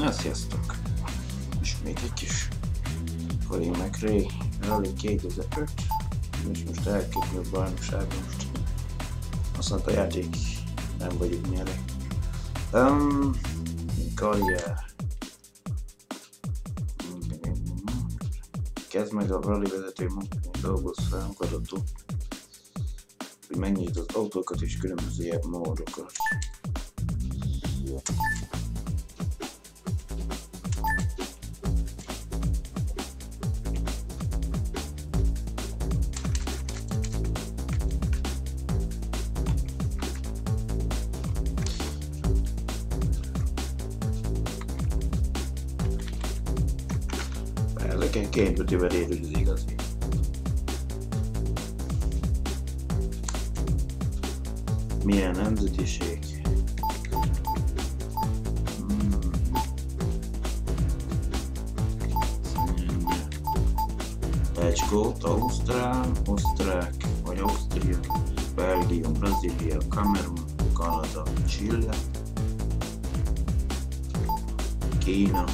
Na, sziasztok! Ismét egy kis Colin McRae Rally 2005 és most elképni a bajnokságon most azt mondta a játék nem vagyunk nyerek. Um, karrier. Kezd meg a rally vezető munkát, dolgoz fel, adatot, hogy megnyisd az autókat és különböző módokat. Két érül az igazi. Milyen nemzetiség? Hmm. Egy Ausztrál, Osztrák vagy Ausztria, Belgium, Brazília, Kamerun, Kanada, Chile, Kína,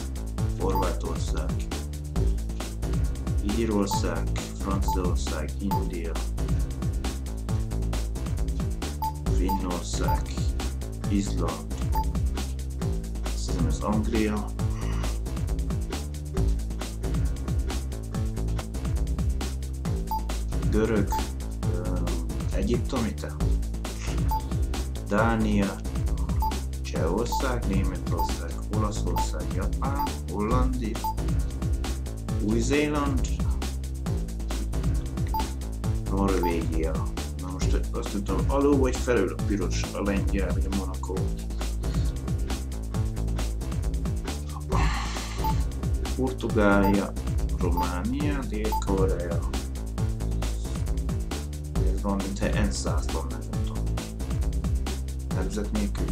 Írország, Franciaország, India, Finnország, Izland, szerintem ez Anglia, görög, egyiptomita, Dánia, Csehország, Németország, Olaszország, Japán, Hollandia, Új-Zéland, alul vagy felül a piros, a lengyel vagy a Monaco. Portugália, Románia, Dél-Korea. Ez van, mint N100-ban, nem tudom. Nemzet nélkül.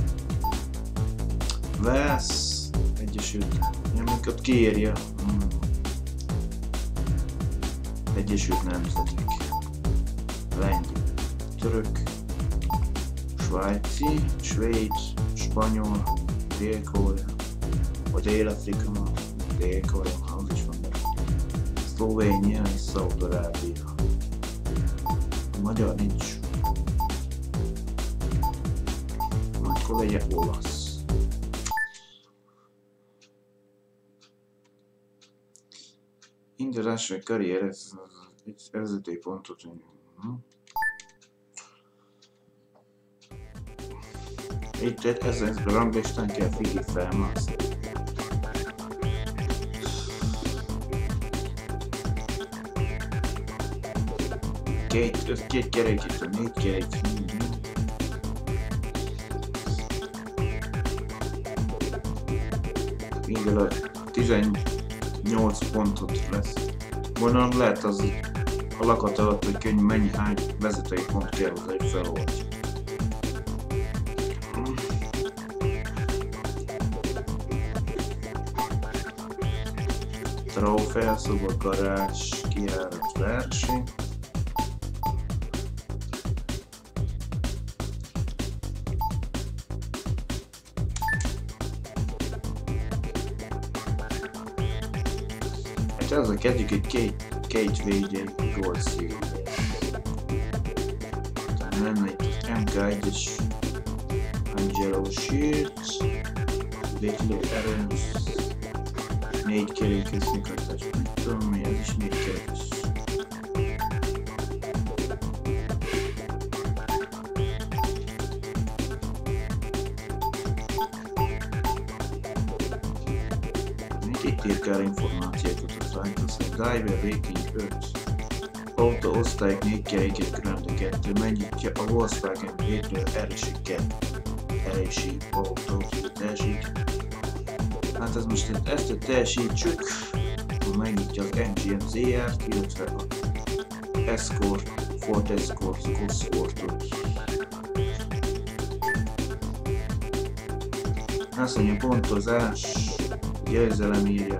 Vesz, Egyesült, amiket kiírja. Hmm. Egyesült Nemzetek lengyel, török, svájci, svéd, spanyol, dél-korea, vagy dél-afrika, dél-korea, az is van. Szlovénia és Szaudarábia. A magyar nincs. Akkor legyen olasz. International karrier, ez, ez, ez egy pontot, hogy itt ezen ranglistán kell figyelni felmászni. Két, öt, két kerék itt a négy kerék. Minden a 18 pontot lesz. Gondolom lehet az a lakat alatt, hogy könnyű mennyi hány vezetői pont kell az egy Trófea, szobakarás, kiárat verseny. Hát ezzel kezdjük egy két Cage VJ Gold Seal. Utána lenne az MK1-es Angelo négy kerékesnek arkadaşlar. Dönmeyelim négy kerékes. tekrar információt utazvány, az a Guyver Rating 5. Auto osztályok 4 kerékét különböző kettő, megnyitja a Volkswagen Védről erősített erősít autófutásig, Hát ez most ezt teljesítsük, akkor megnyitja az MGM ZR-t, illetve a Escort, Ford Escort, Cosworth-ot. Azt mondja pontozás, győzelem írja,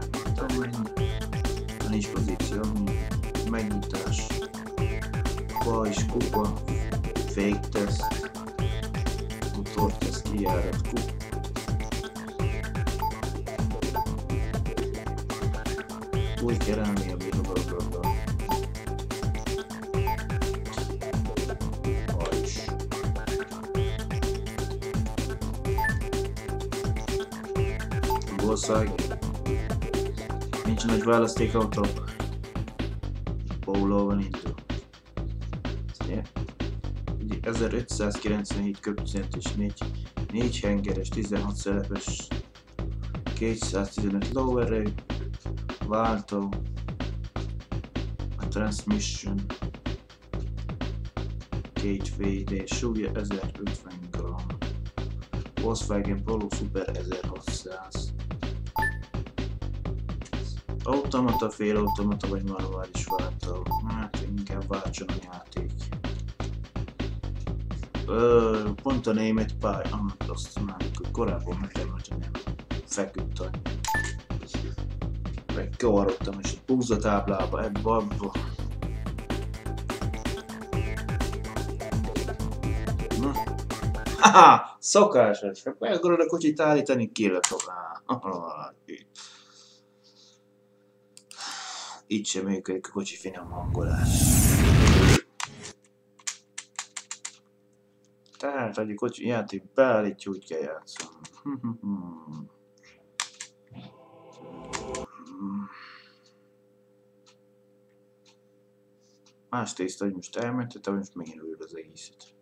Nincs nagy választék autó. Pólóban indul. 1597 köbcentis 4, 4 hengeres, 16 szerepes, 215 lóerő, váltó, a transmission, két VD, súlya 1050 g, Volkswagen Polo Super 1600, automata, félautomata vagy manuális váltó, hát inkább váltson a játék. Ö, pont a német pálya, ah, azt már korábban mentem, hogy nem feküdt a meg kavarodtam és a húzatáblába, ebbe abba. Na. Haha, szokásos. Meg akarod a kocsit állítani, kilökök. Itt sem működik a kocsi finom hangolás. Tehát, a kocsi játék beállítja, úgy kell játszani. Más tészta, hogy most elmentetem, most megint újra az egészet.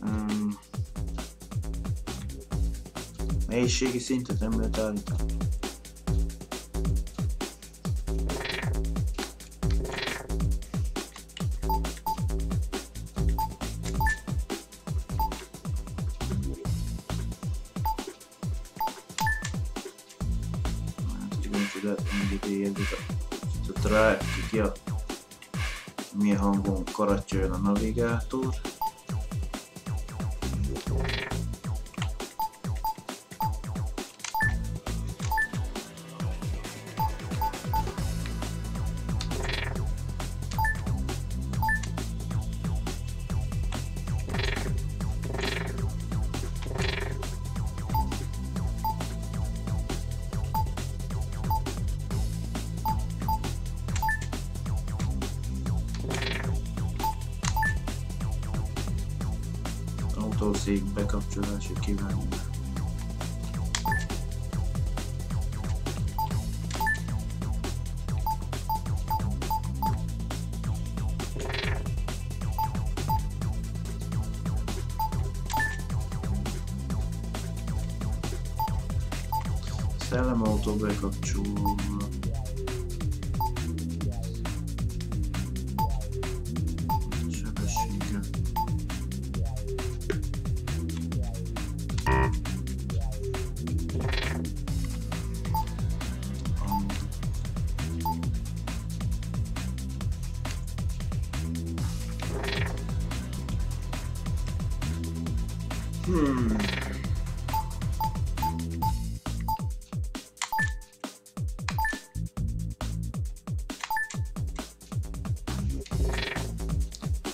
Um, nehézségi szintet nem lehet állítani. rá ki a milyen hangon karatja a navigátor. 觉得是挺管用的。Szellem autóbrek kapcsolom.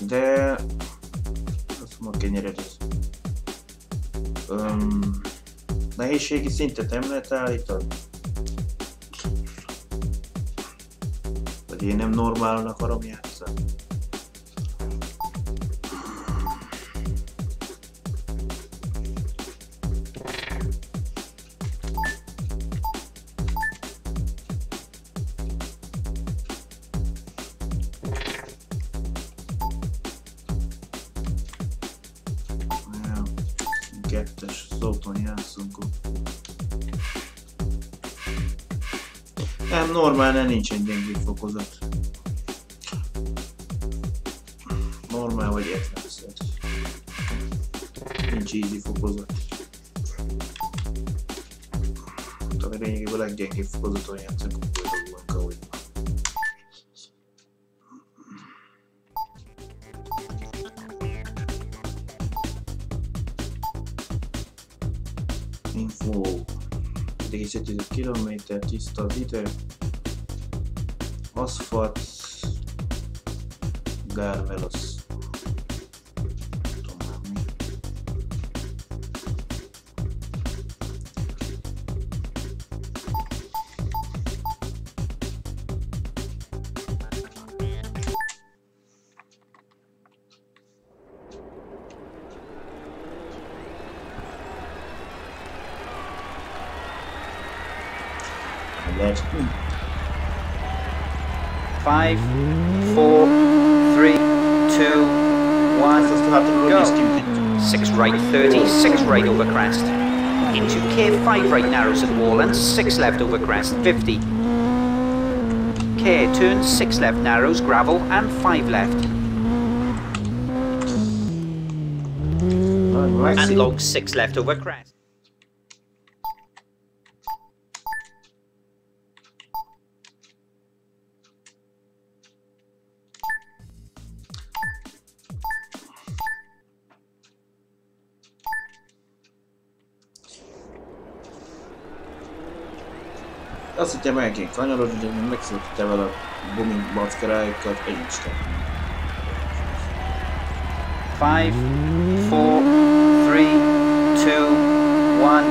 De... Azt kenyered ez. Um, nehézségi szintet nem lehet állítani? Vagy én nem normálon akarom játszani? Normál, nem nincs egy gyengébb fokozat. Normál vagy advanced. Nincs easy fokozat. Talán lényegében a leggyengébb fokozaton játszunk, akkor ahogy info 17 km, tiszta az right over crest. Into K, five right narrows at wall and six left over crest, 50. K, turn six left narrows, gravel and five left. And long six left over crest. Isten. Five, four, three, two, one,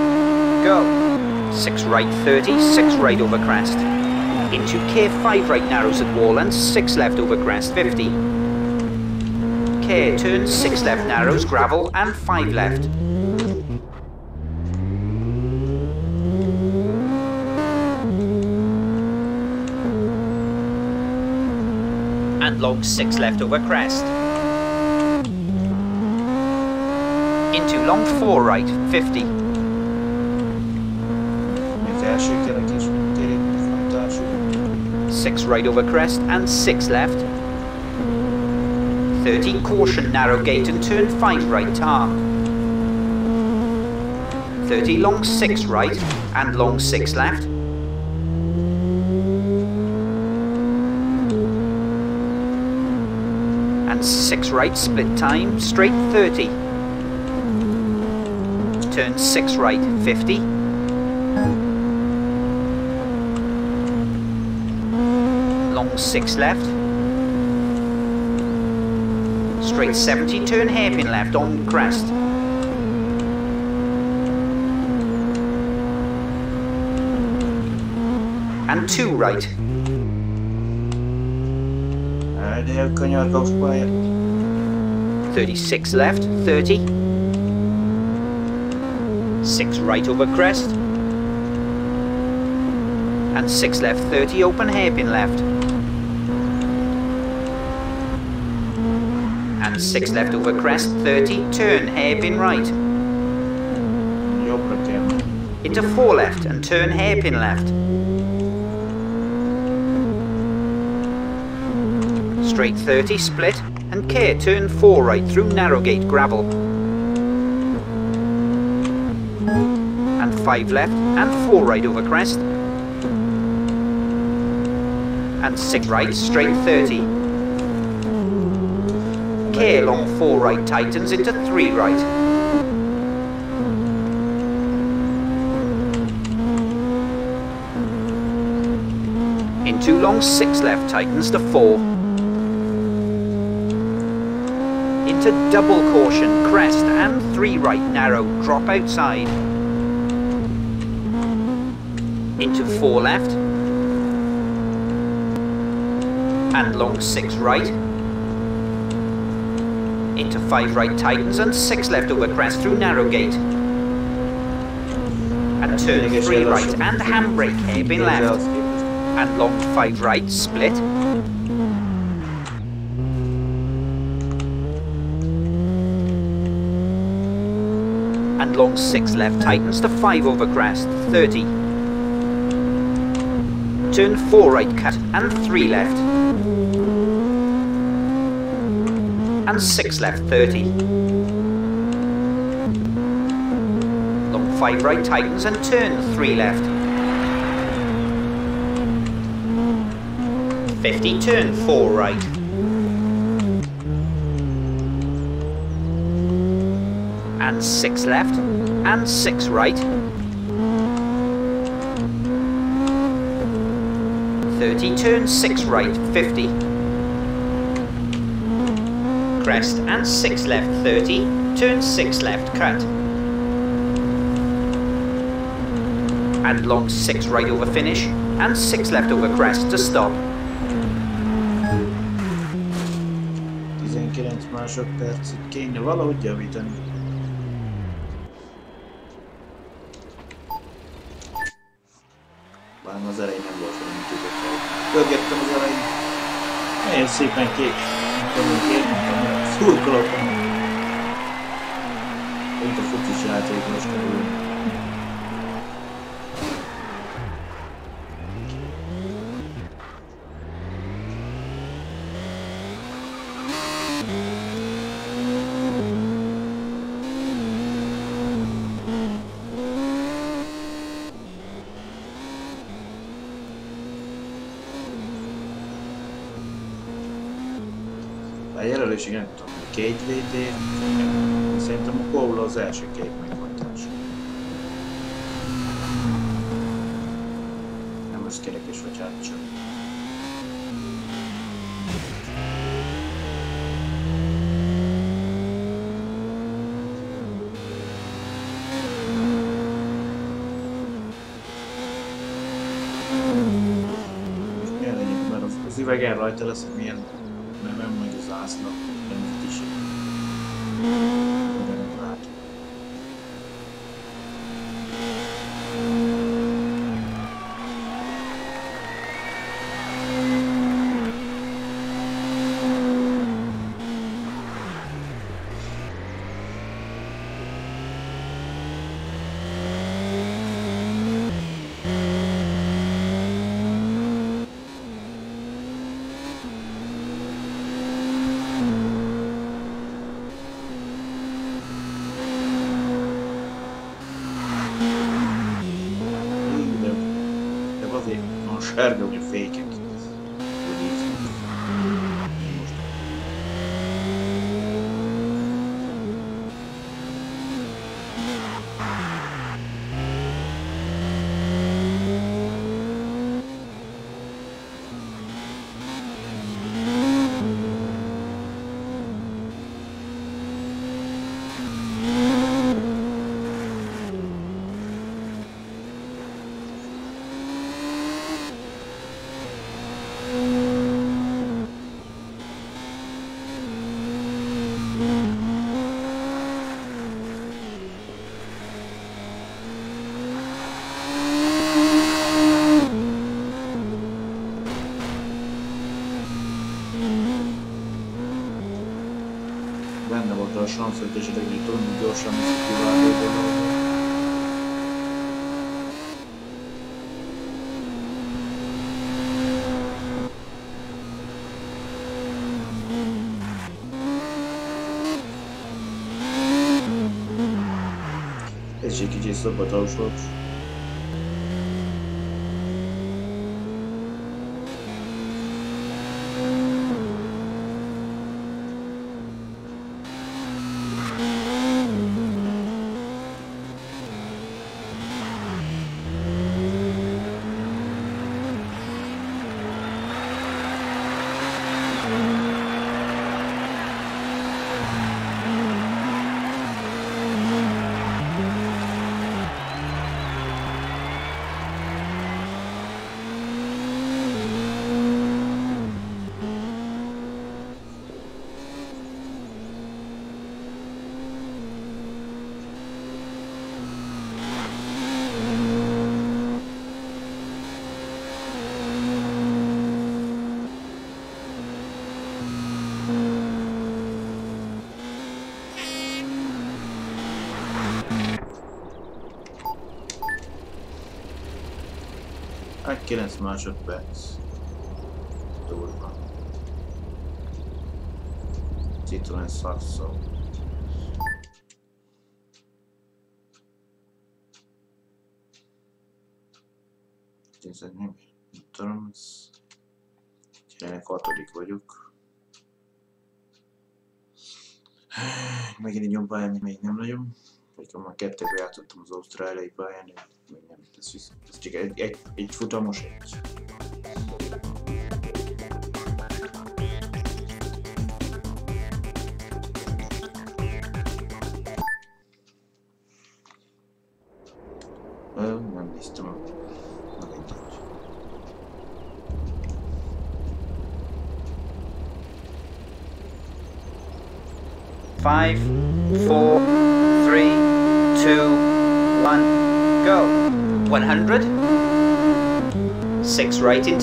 go. Six right 30, six right over crest. Into K, five right narrows at wall and six left over crest, 50. K, turn six left narrows, gravel and five left. And long six left over crest. Into long four right, 50. Az első kerekes kerékfantású. Six right over crest and six left. 30 caution narrow gate and turn five right tar. 30 long six right and long six left. And six right split time straight 30. Turn six right 50. long six left. Straight 70, turn hairpin left on crest. And two right. Pálya. 36 left, 30. Six right over crest. And six left, 30, open hairpin left. And six left over crest, 30, turn hairpin right. Into four left and turn hairpin left. straight 30, split, and care turn 4 right through Narrowgate gravel. And 5 left, and 4 right over crest. And 6 right, straight 30. Care long 4 right tightens into 3 right. In long, 6 left tightens to 4. to double caution, crest and three right narrow, drop outside. Into four left. And long six right. Into five right tightens and six left over crest through narrow gate. And turn three right and handbrake, in left. And long five right, split. Long six left tightens to five over crest, 30. Turn four right cut and three left. And six left, 30. Long five right tightens and turn three left. 50, turn 4 right. And 6 left, and 6 right. 30, turn 6 right, 50. Crest and 6 left, 30, turn 6 left, cut. And long 6 right over finish, and 6 left over crest to stop. 19 másodpercig kéne valahogy javítani. szépen kék. Szurkolok. Mint a focis játék most kerülünk. az első két meghajtás. Nem most kérek is, hogy hát csak. üvegen rajta lesz, hogy milyen a sárga, hogy a fékek. Hogy így. Most. Benne volt a sansz, hogy esetleg így tudunk gyorsan kiválni dolog. Ez is egy kicsit 9 másodperc. Durva. Citroen Saxo. Nem tudom. Jelenleg hatodik vagyok. Megint egy nyompályán még nem nagyon. Amikor már kettőbe játszottam az ausztráliai pályán, még nem. Ez, visz- ez csak egy, egy, egy futamos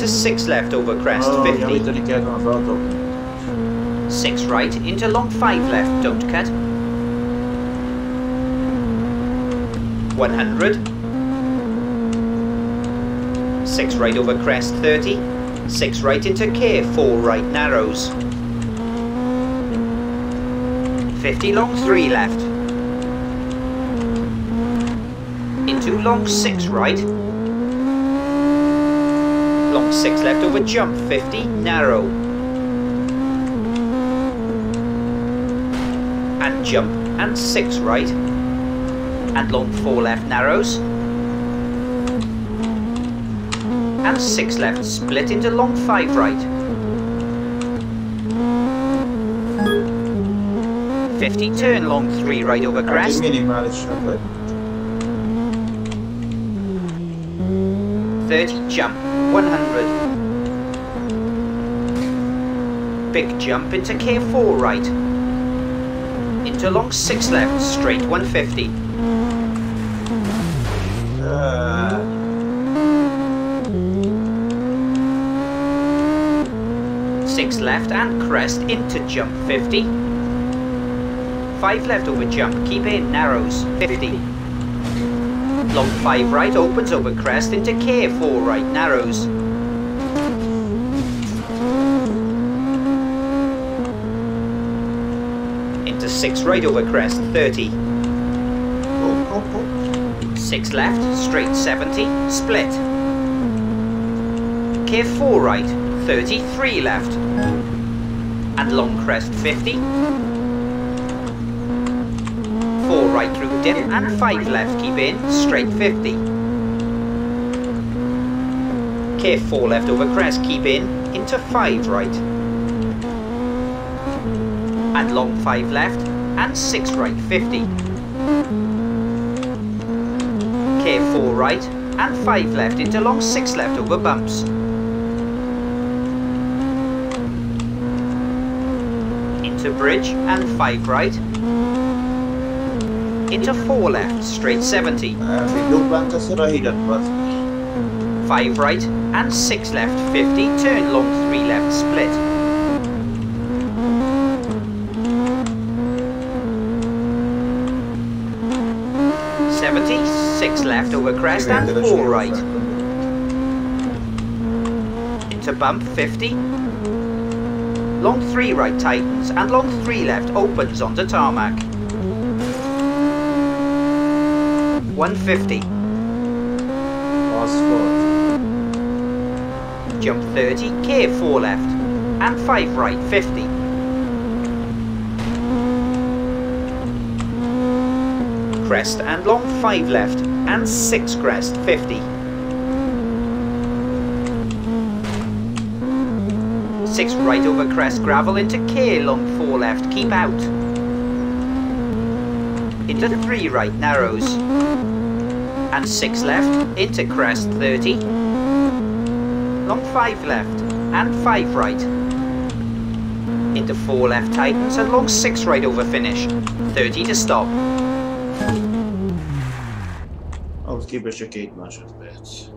Six six left over crest, Oh, jag 50. vet inte vilka kan prata om. Six right into long five left, don't cut. 100. Six right over crest, 30. Six right into care, four right narrows. 50 long three left. Into long six right. Long six left over jump, 50, narrow. and jump and six right. And long four left narrows. And six left split into long five right. 50 turn long three right over crest. 30 jump 100 big jump into K4 right. Into long 6 left straight 150 Uh, 6 left and crest into jump 50 5 left over jump keep in narrows 50 long 5 right opens over crest into K4 right narrows into 6 right over crest 30 oh, oh, oh. 6 left, straight 70, split. Care 4 right, 33 left. And long crest 50. 4 dip and 5 left, keep in, straight 50. Care 4 left over crest, keep in, into 5 right. And long 5 left and 6 right 50. Care 4 right and 5 left into long 6 left over bumps. Into bridge and 5 right. Into 4 left, straight 70. Jag fick nog vänta sådär hidat på 5 right and 6 left 50, turn long 3 left split. Six left over crest and four right. Into bump 50. Long 3 right tightens and long 3 left opens onto tarmac. 150. Asfalt. Jump 30, K 4 left and 5 right 50. Crest and long 5 left and 6 crest 50. 6 right over crest gravel into K long 4 left keep out. Into 3 right narrows and 6 left. Into crest 30 long 5 left and 5 right. Into 4 left tightens and long 6 right over finish. 30 to stop. Allt kibbersök két másodperc. Räcker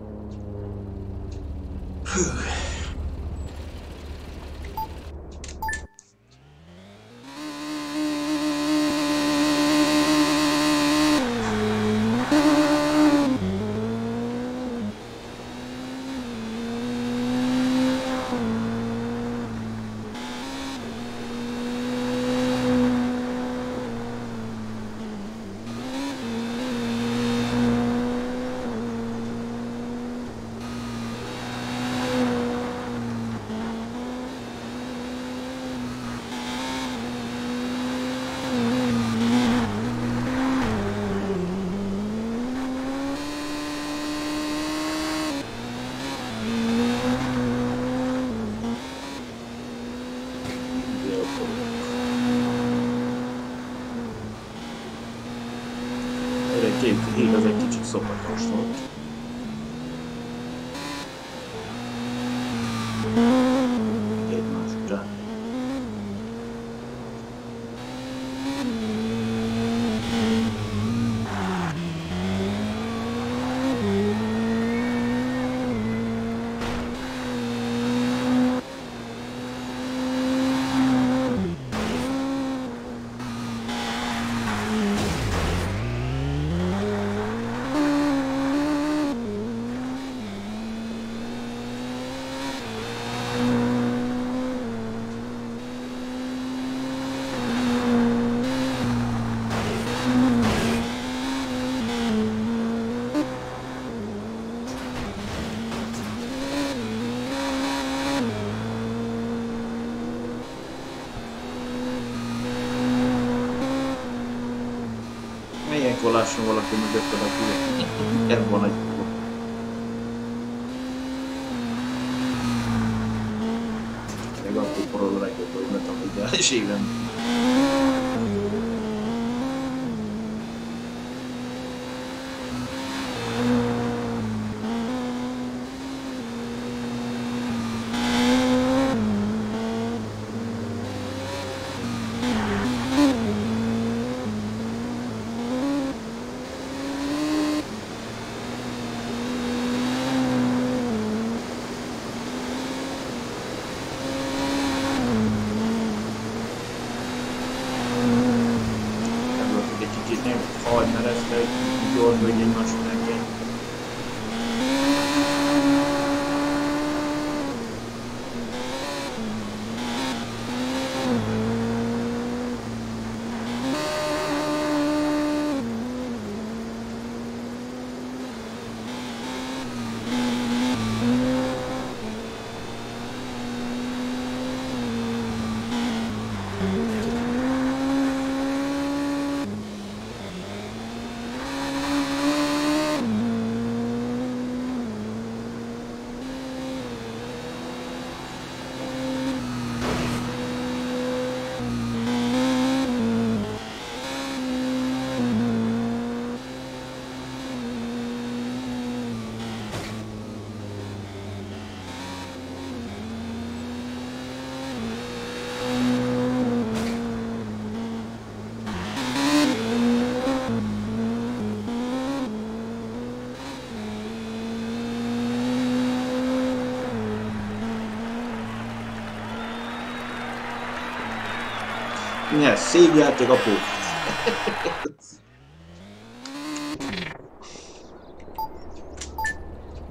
Nyersz, szívjáték apu!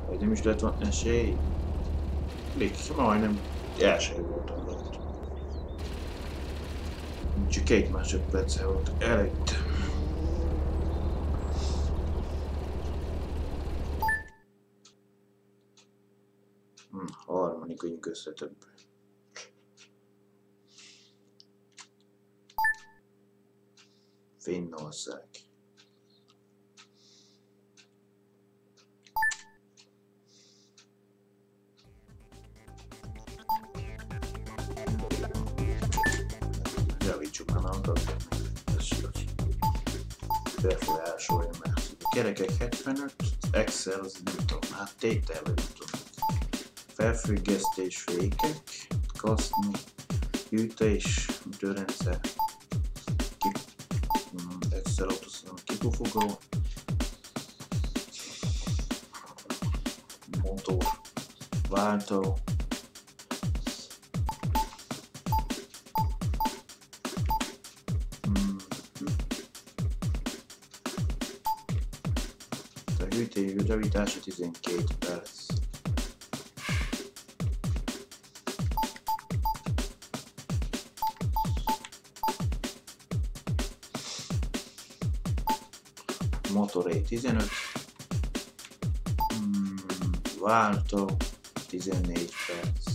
Vagy nem is lett van esély? Még majdnem első voltam ott. Csak két másodperce volt előtt. Tudom, hát tétel, vagy nem tudom. Felfüggesztés Hűtőjű javítása 12 perc. motoré 15, hmm, váltó 14 perc.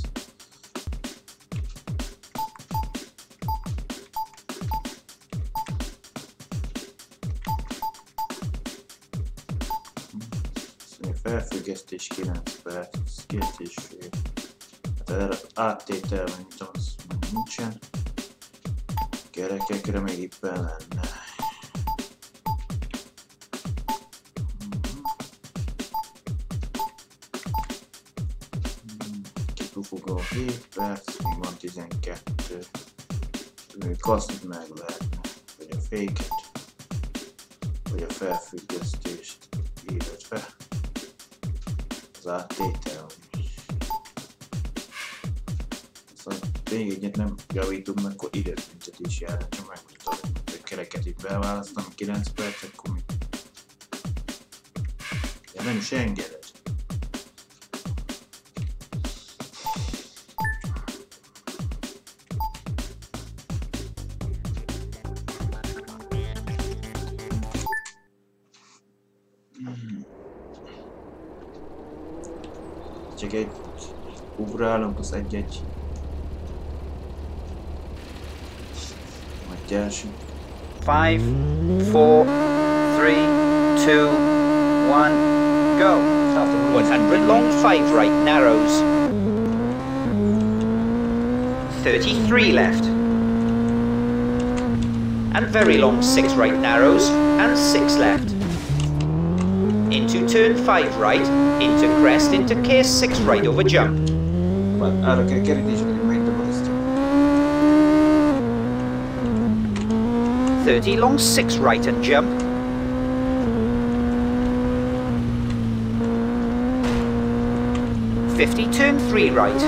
Felfüggesztés 9 perc, 2 és fél. Hát erre áttétel, mint az nincsen. Kerekekre még éppen lenne. kifogó 7 perc, még van 12. Még kaszt meg lehetne, a féket, vagy a felfüggesztést, egyet nem javítunk, akkor időbüntet is jár, csak megmutatom, hogy kereket itt beválasztom, 9 perc, akkor mi? Ja, nem is engedett. Csak egy ugrálunk, az egy-egy. Majd. Five, four, three, two, one, go. 100 long, 5 right, narrows. 33 left. And very long, 6 right, narrows, and 6 left. Into turn 5 right, into crest, into case 6 right over jump. Guarda che, che dice che 30 long, 6 right and jump. Fifty, turn three right.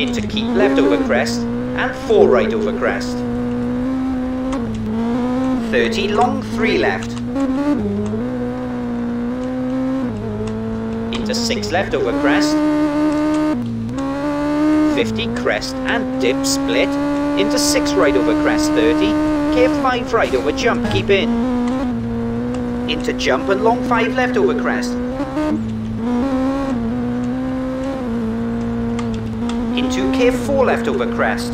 Into keep left over crest and four right over crest. 30 long, 3 left. Into 6 left over crest. 50 crest and dip split. Into 6 right over crest 30. Care 5 right over jump, keep in. Into jump and long 5 left over crest. Into K4 left over crest.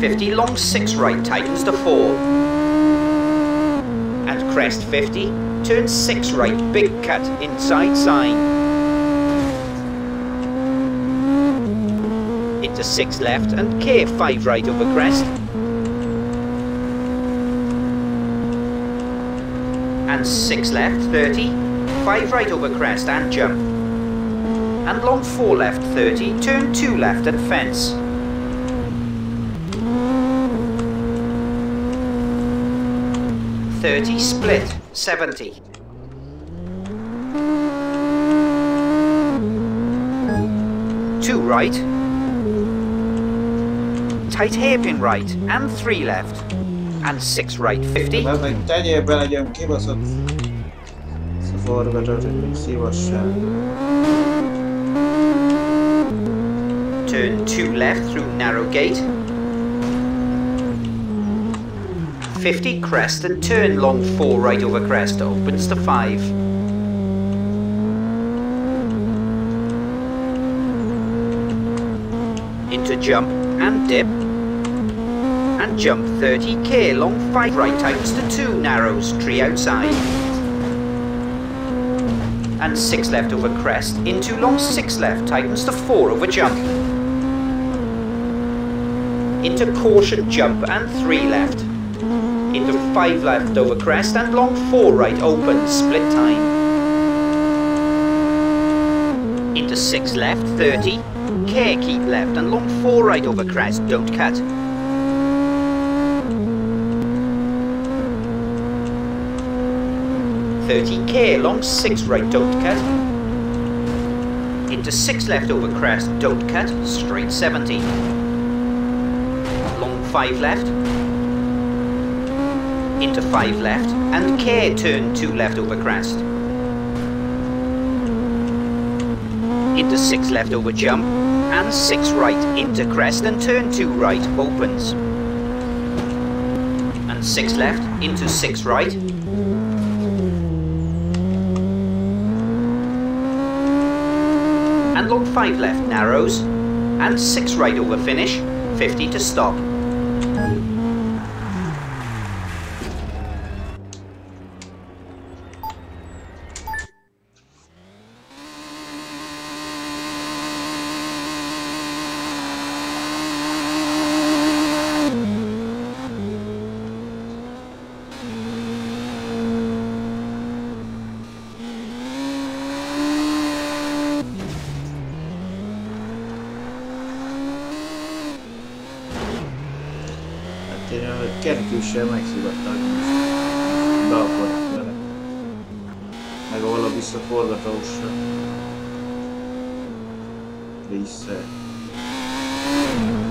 50, long 6 right, tightens to 4. And crest 50, turn 6 right, big cut, inside sign. Into 6 left and K 5 right over crest. And 6 left, 30, 5 right over crest and jump. And long 4 left, 30, turn 2 left and fence. 30 split, 70. Two right. Tight hairpin right, and three left. And six right, 50. Mert meg tegyél bele, jön kibaszott forgatót, hogy még szívassál. Turn two left through narrow gate. 50 crest and turn long 4 right over crest opens to 5. Into jump and dip. And jump 30k long 5 right times to 2 narrows tree outside. And 6 left over crest into long 6 left tightens to 4 over jump. Into caution jump and 3 left into 5 left over crest and long 4 right open, split time. Into 6 left, 30, care keep left and long 4 right over crest, don't cut. Thirty care, long six right, don't cut. Into six left over crest, don't cut, straight 70. Long five left, into 5 left and K turn 2 left over crest. Into 6 left over jump and 6 right into crest and turn 2 right opens. And 6 left into 6 right. And long 5 left narrows and 6 right over finish, 50 to stop. più scema e si guardava andava fuori ecco quello visto fuori da Tauscia dei 7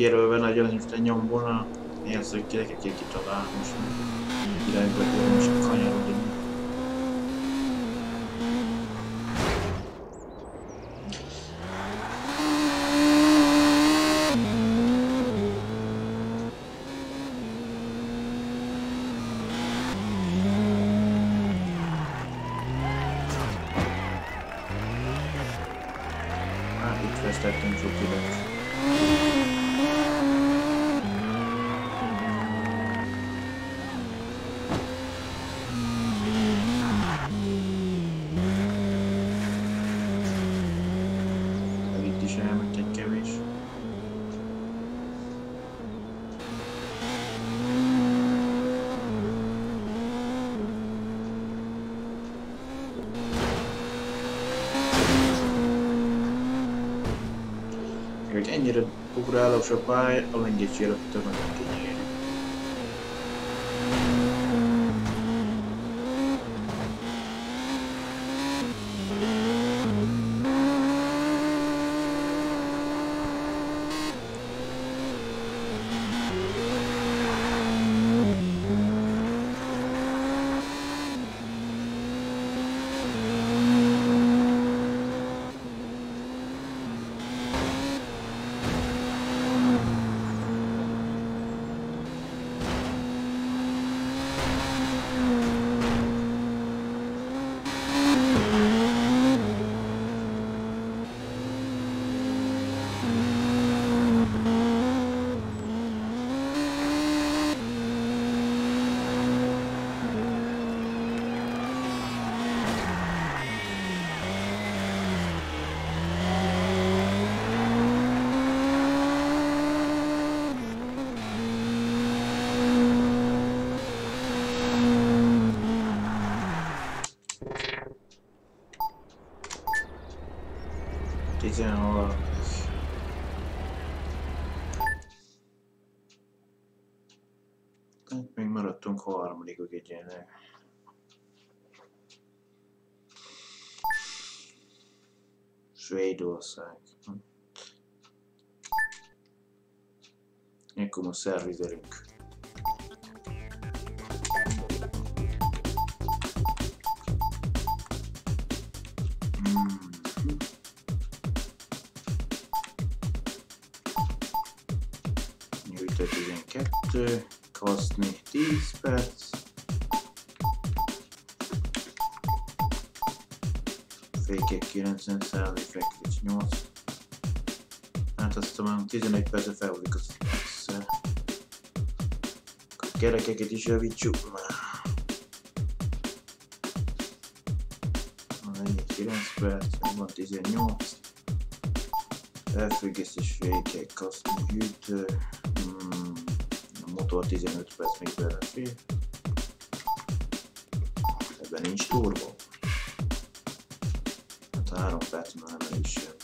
kijelölve nagyon hirtelen nyomvon a nézők gyerekek kitalál, most irányba kell, most kanyarodik. akkor állapsapály, a lengyel csillag tömegek. 16. Tehát még maradtunk a harmadik egyenleg. Svédország. Ekkor most szervizelünk. 11 percre felhúzik az össze. A kerekeket is javítsuk már. Van ennyi 9 perc, van 18. Elfüggesztés fékek, kaszni hűtő. Hmm, a motor 15 perc még belefér. Ebben nincs turbo. Hát 3 perc már nem elég sem.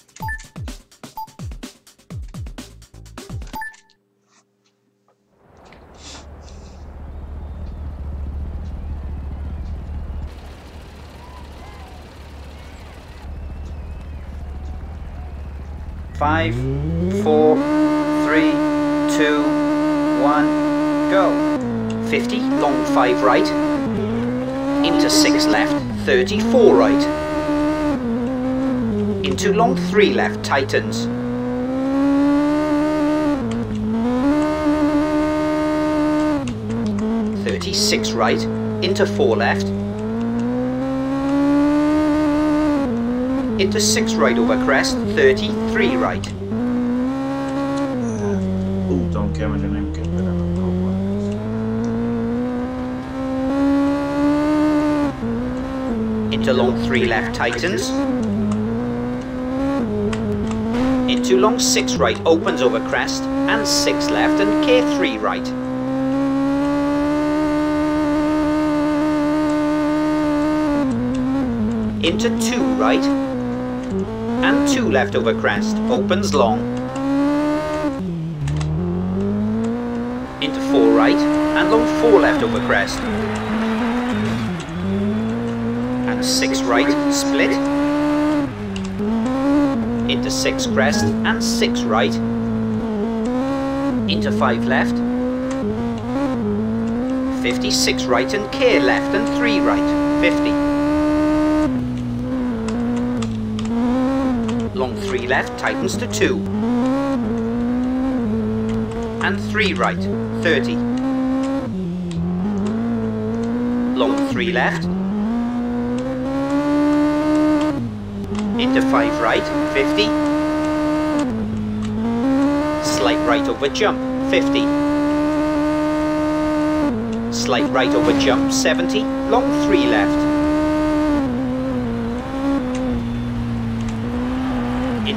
Five, four, three, two, one, go. 50, long 5 right. Into 6 left, 34 right. Into long 3 left, tightens. Thirty-six right, into four left, into six right over crest, thirty-three right. Úton kell menni, nem kell into long 3 left tightens, into long 6 right opens over crest, and 6 left and K3 right. Into 2 right, and 2 left over crest, opens long. Into 4 right, and long 4 left over crest, and 6 right, split, into 6 crest and 6 right, Into 5 left. 56 right and care left and 3 right. 50. 3 left tightens to 2. And 3 right. 30. Long 3 left. Into 5 right. 50. Slight right over jump. 50. Slight right over jump, 70. Long 3 left.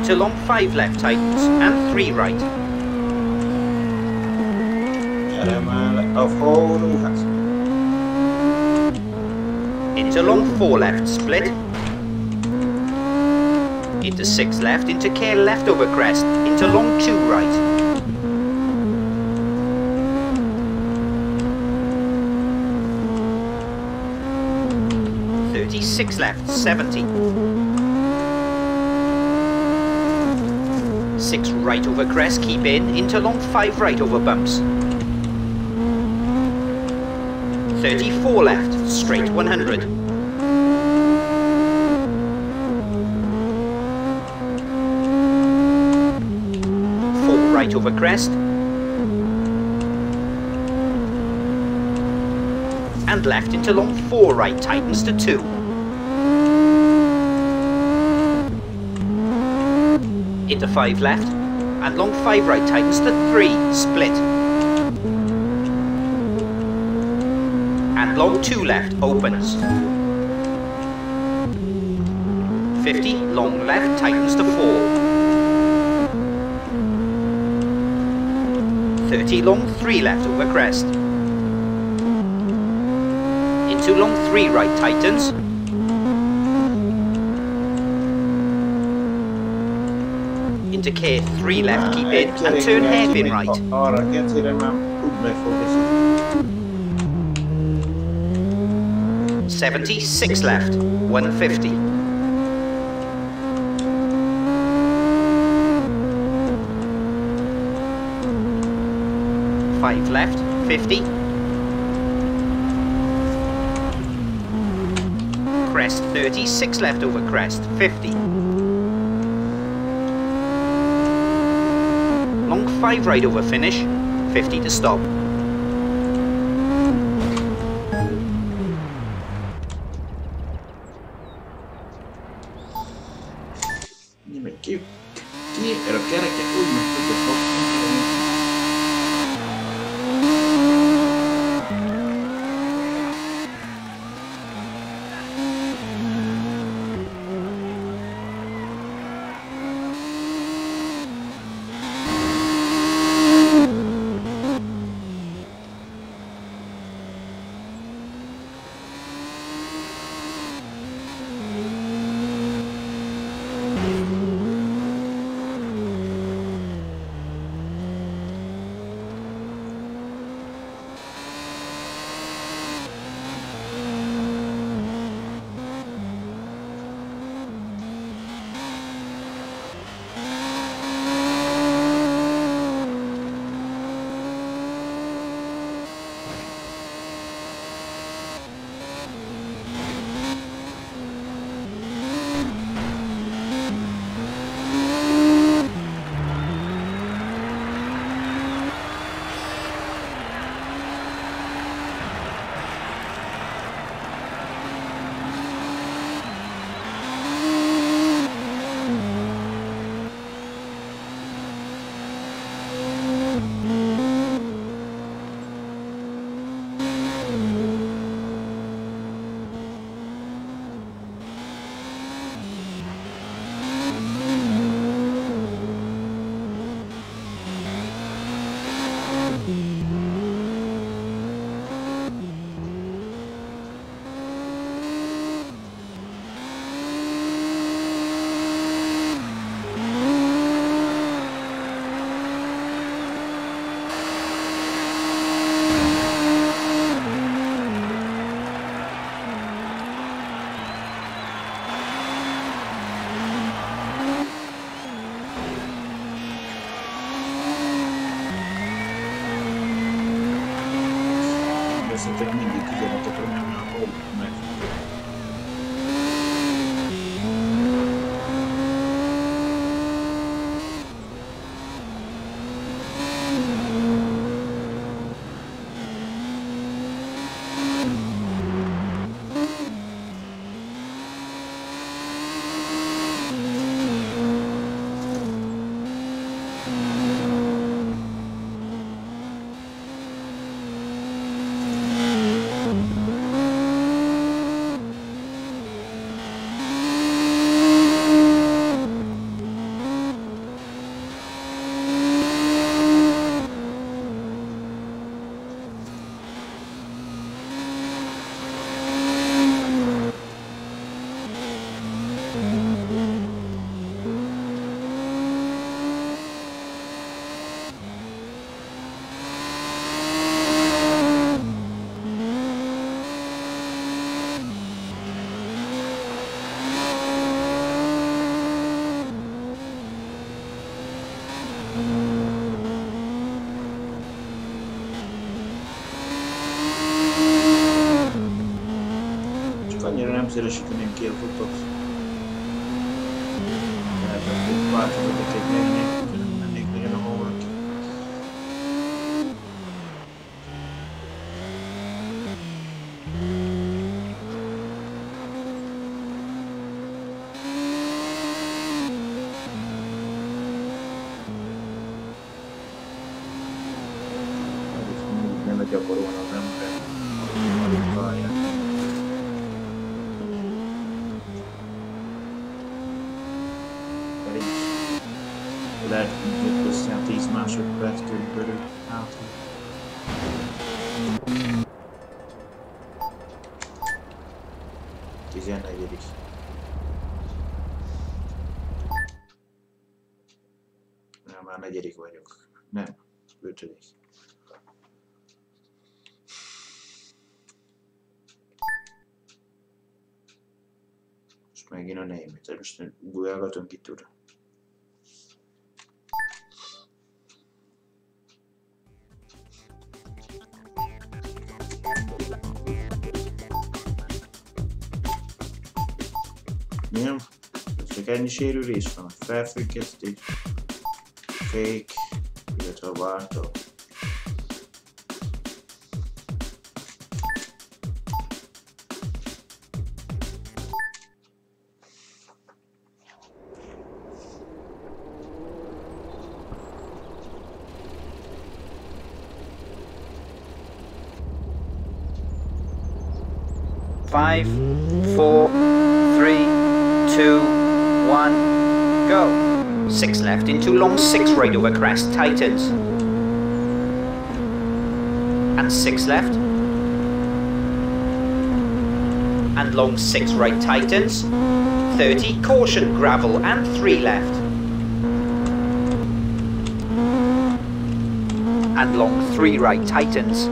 Into long 5 left tightens and 3 right. Into long 4 left split. Into 6 left, into care left over crest. Into long 2 right. Thirty-six left, seventy. Six right over crest, keep in, into long five right over bumps. 34 left, straight 100. Four right over crest. And left into long four right, tightens to two. Into five left, and long five right, tightens to three, split. and long 2 left opens. 50, long left tightens to 4. 30, long 3 left over crest. Into long 3 right tightens. Care 3 left keep in and turn hairpin right. Aara, get till den med fokus. 70, 6 left, 150. Five left, 50. Crest 30, 6 left over crest, 50. 5 right over finish, 50 to stop. Egyébként mindig üzenetet, hogy nem a meg. Csak следующей экономики я буду német. Most bujálgatunk itt ura. Nem? Csak ennyi sérülés van. Felfüggesztés, fék, illetve váltó. Five, four, three, two, one, go. Six left into long six right over crest, tightens. And six left. And long six right tightens. 30, caution, gravel, and three left. And long three right tightens.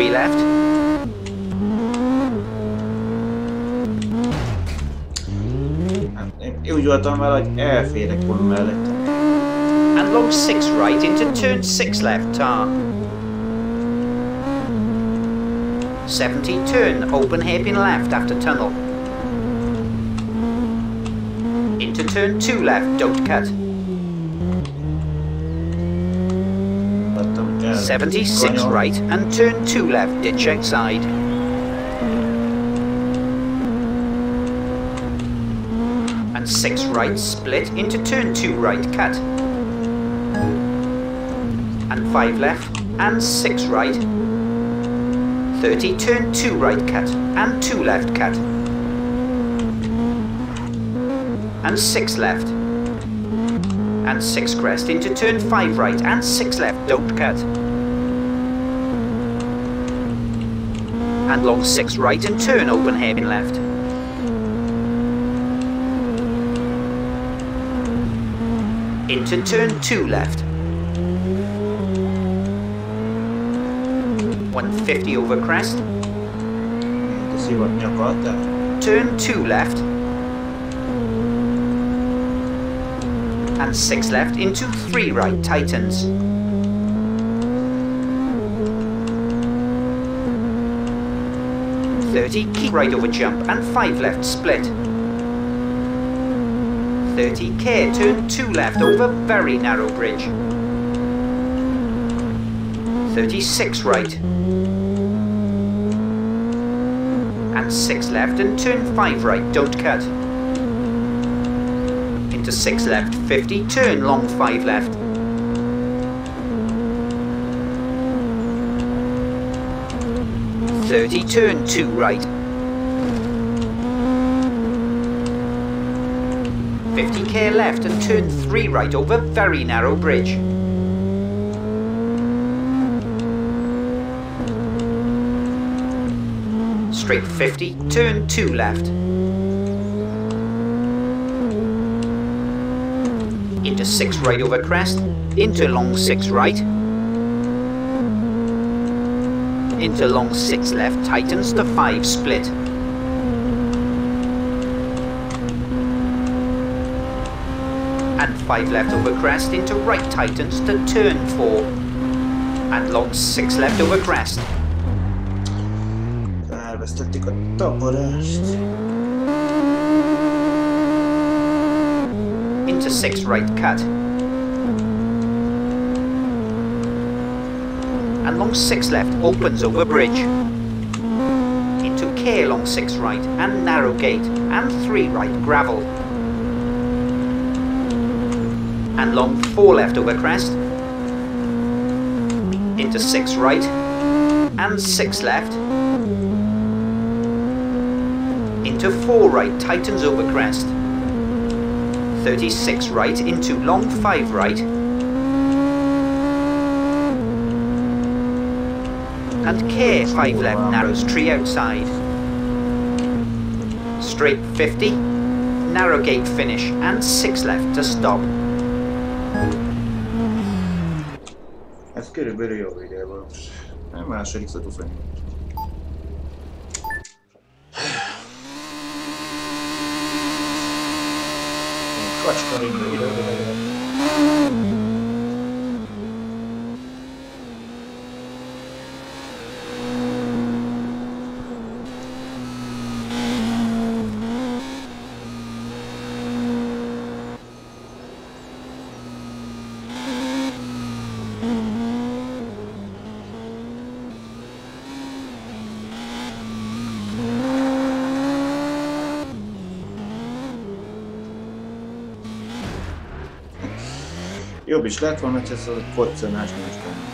Three left. Hát, én- Én úgy voltam vele, hogy elférek volna mellette. And long six right into turn six left tar. 70 turn, open hairpin left after tunnel. Into turn two left, don't cut. 76 right and turn two left, ditch outside. And six right, split into turn two right, cut. And five left and six right. 30, turn two right, cut. And two left, cut. And six left. And six crest into turn five right and six left, don't cut. And long six right and turn open hairpin left. Into turn two left. 150 over crest, De szivatni akartál? turn two left. And six left into three right tightens. 30, keep right over jump and 5 left split. 30k, turn 2 left over very narrow bridge. 36 right. And 6 left and turn 5 right, don't cut. Into 6 left, 50, turn long 5 left. Thirty, turn two right. 50k left and turn 3 right over very narrow bridge. Straight 50, turn 2 left. Into 6 right over crest, into long 6 right. Into long 6 left, tightens to 5 split. and 5 left over crest into right tightens to turn 4 and long 6 left over crest. Elvesztettük a taparást. Into 6 right cut. Long 6 left opens over bridge. Into K long 6 right and narrow gate and 3 right gravel. and long 4 left over crest, into 6 right, and 6 left, into 4 right, tightens over crest, 36 right, into long 5 right, and K 5 left, narrows tree outside, straight 50, narrow gate finish, and 6 left to stop. Ez körülbelül jó ide volt. A második szatú fenn. Kacska ringbe is lett volna, hogy ez a koccanás is benne.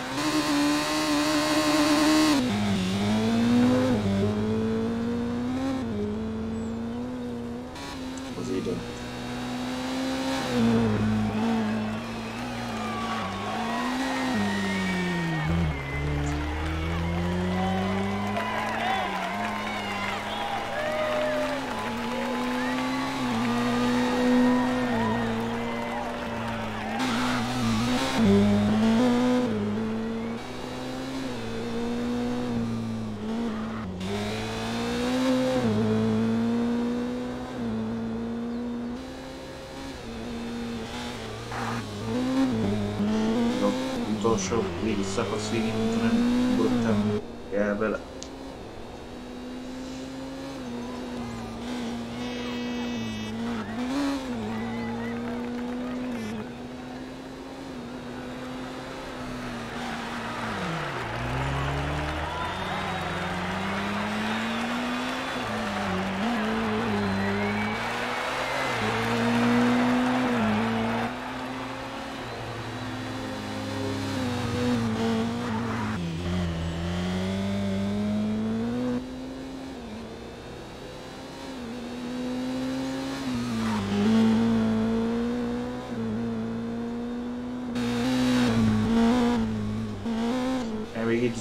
Végig szakasz végén, amikor nem ugrottam el vele.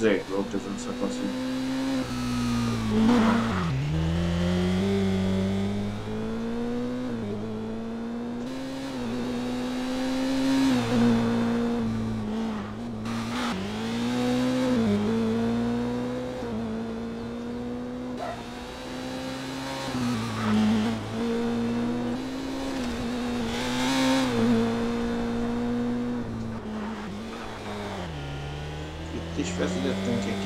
Elvég itt zöld volt Gracias.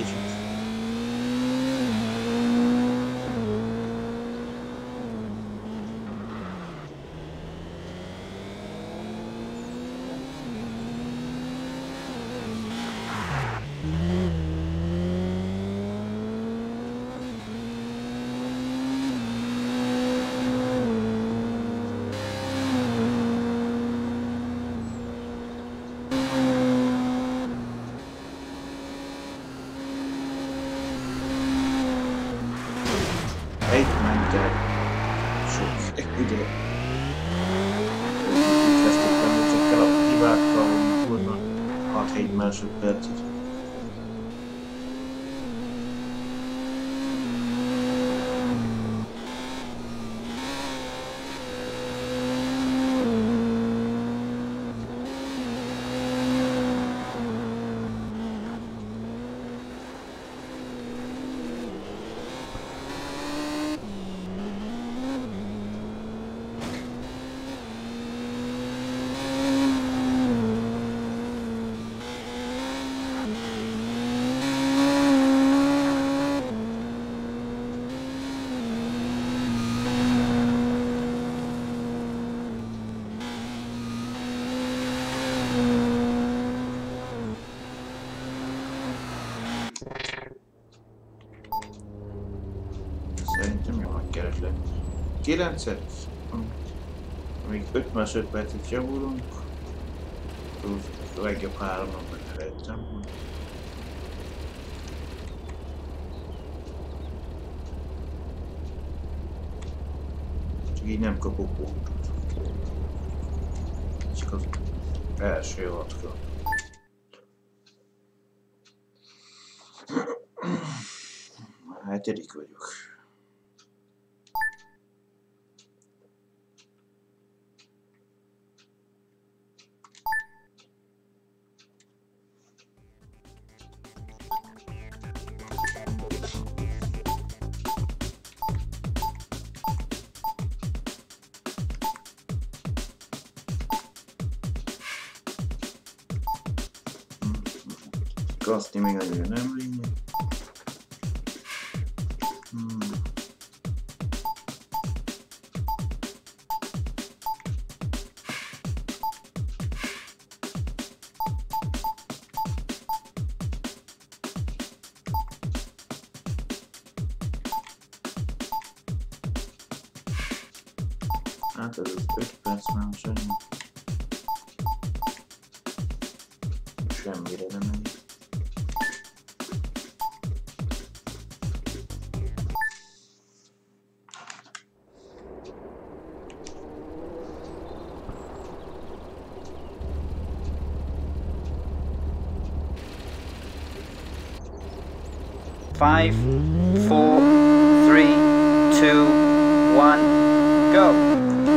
9 Még 5 másodpercet javulunk. A legjobb háromnak megfelejtem. Csak így nem kapok pontot. Csak az első hatkor. Hetedik vagyok. Five, four, three, two, one, go.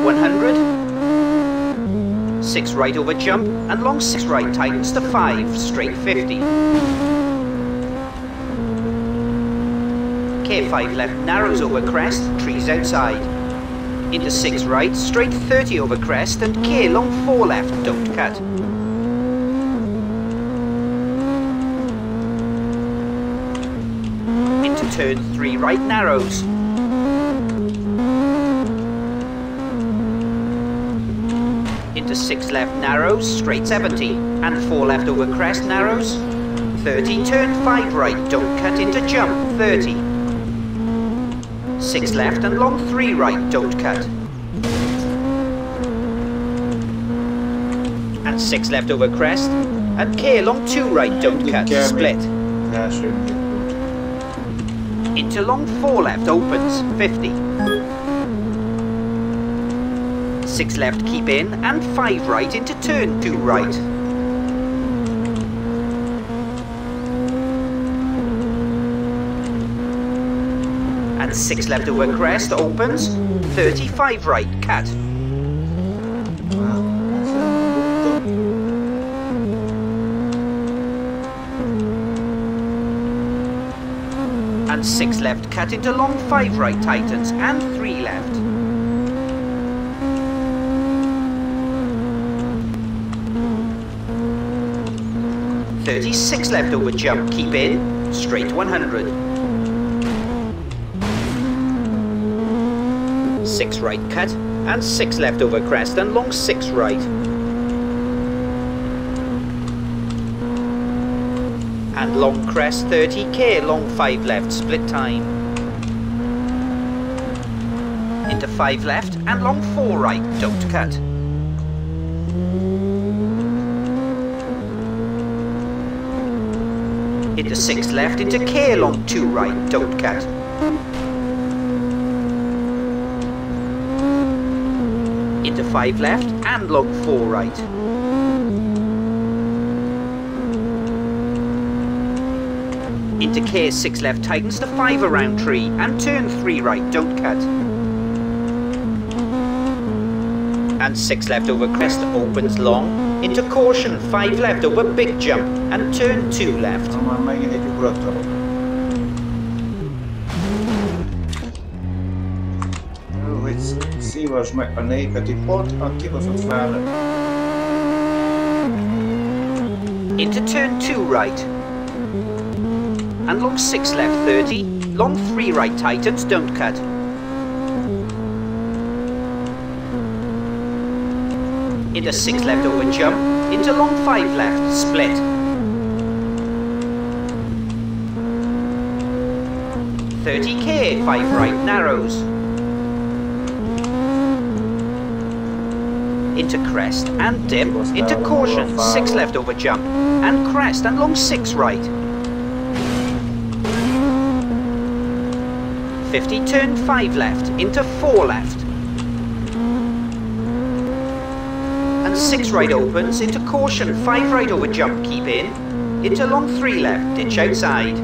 100. Six right over jump and long six right tightens to five, straight 50. K5 left narrows over crest, trees outside. Into six right, straight 30 over crest and K long four left, don't cut. Into turn three right narrows. Into six left narrows, straight 70. And four left over crest narrows. 30, turn five right, don't cut into jump, 30. Six left and long three right, don't cut. And six left over crest. And K long two right, don't cut, split. Első indító. Long four left opens, 50. Six left keep in and five right into turn two right. And six left over crest opens, 35 right cut. Már And six left cut into long five right tightens and three left. Thirty-six left over jump, keep in, straight 100. Six right cut, and six left over crest and long six right. Long crest 30k, long 5 left, split time. Into 5 left and long 4 right, don't cut. Into 6 left, into K long 2 right, don't cut. Into 5 left and long 4 right. Into K 6 left tightens to 5 around tree and turn 3 right, don't cut. And 6 left over crest opens long. Into caution, 5 left over big jump and turn 2 left. Ha, már megint egy ugrattalak. Jó, hogy szívasd meg a népeti pont, a kibaszott. Into turn 2 right. And long 6 left 30. Long 3 right tightens, don't cut. Into 6 left over jump. Into long 5 left, split. Thirty K, five right narrows. Into crest and dip. Into caution, six left over jump. And crest and long six right. 50 turn 5 left into 4 left. And 6 right opens into caution 5 right over jump keep in. Into long 3 left ditch outside.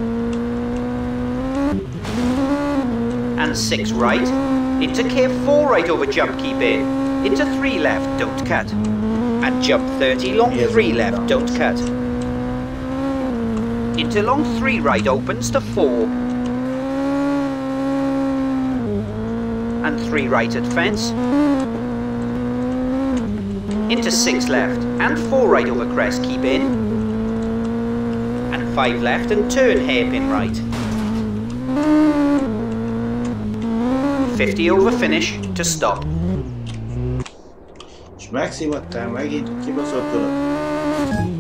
And 6 right. Into K 4 right over jump keep in. Into 3 left don't cut. And jump 30 long 3 left don't cut. Into long 3 right opens to 4. 3 right at fence. Into 6 left and 4 right over crest, keep in. And 5 left and turn hairpin right. 50 over finish to stop. És megszivattál megint a kibaszott urat. Hát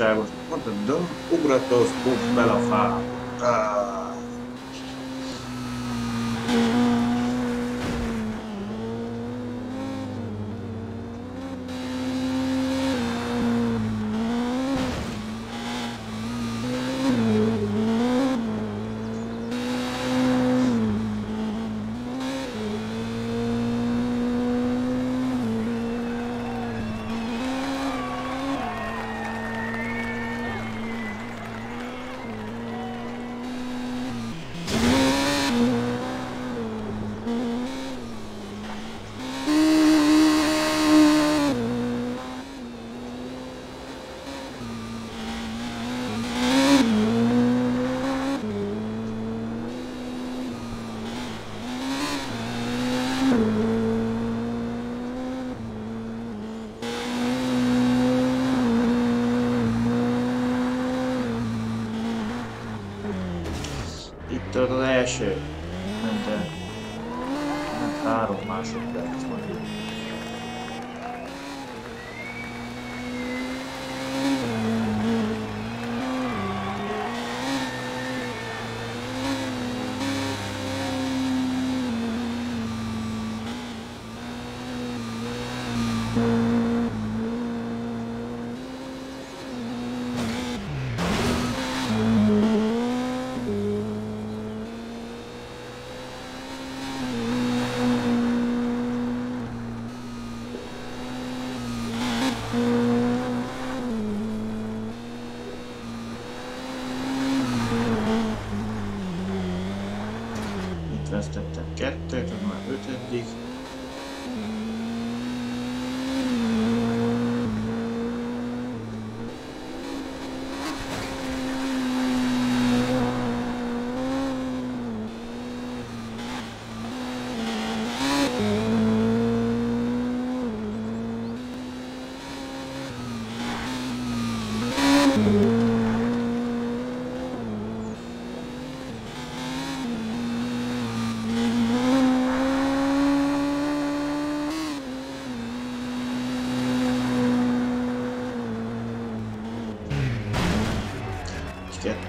águas, conta dando o gratuito aos povos. Ah.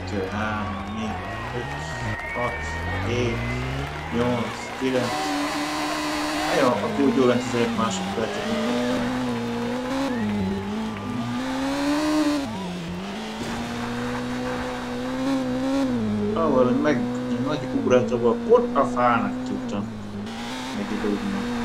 2, 3, 4, 5, 6, 7, 8, 9. Jó, akkor úgy jó lesz az egy másodpercet. Ahol meg nagy ugrát, ahol pont a fának tudtam megidődni.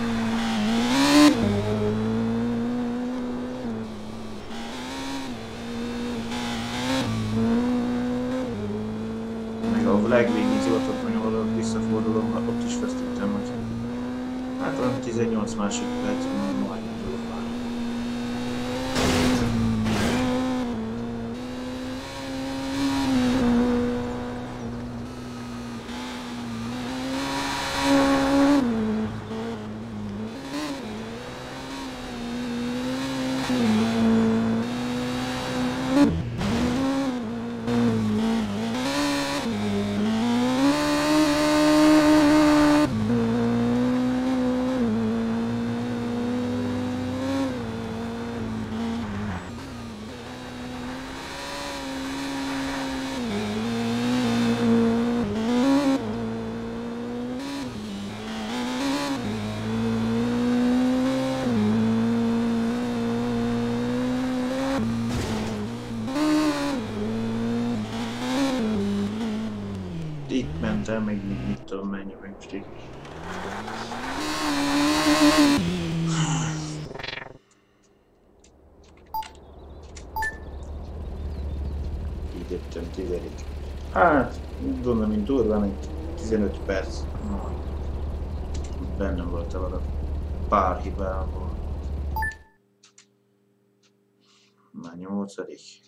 ich.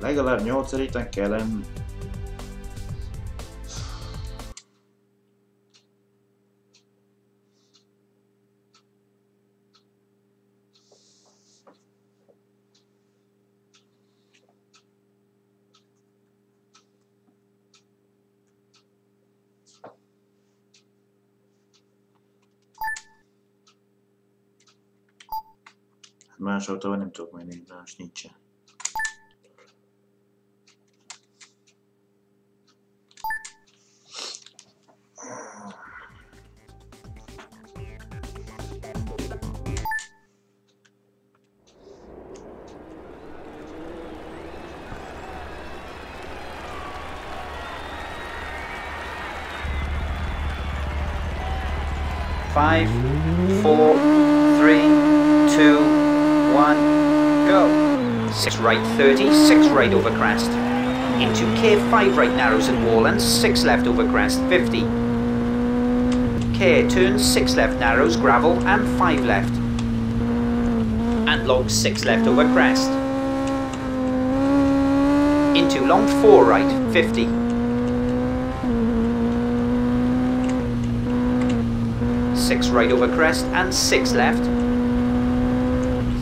Legalább nyolc réten kellem Más autóval nem tudok menni, más nincsen. Five, four, three, go. Six right 30, six right over crest. Into K five right narrows and wall and six left over crest 50. K turns six left narrows, gravel and five left. And long six left over crest. Into long four right 50. Six right over crest and six left.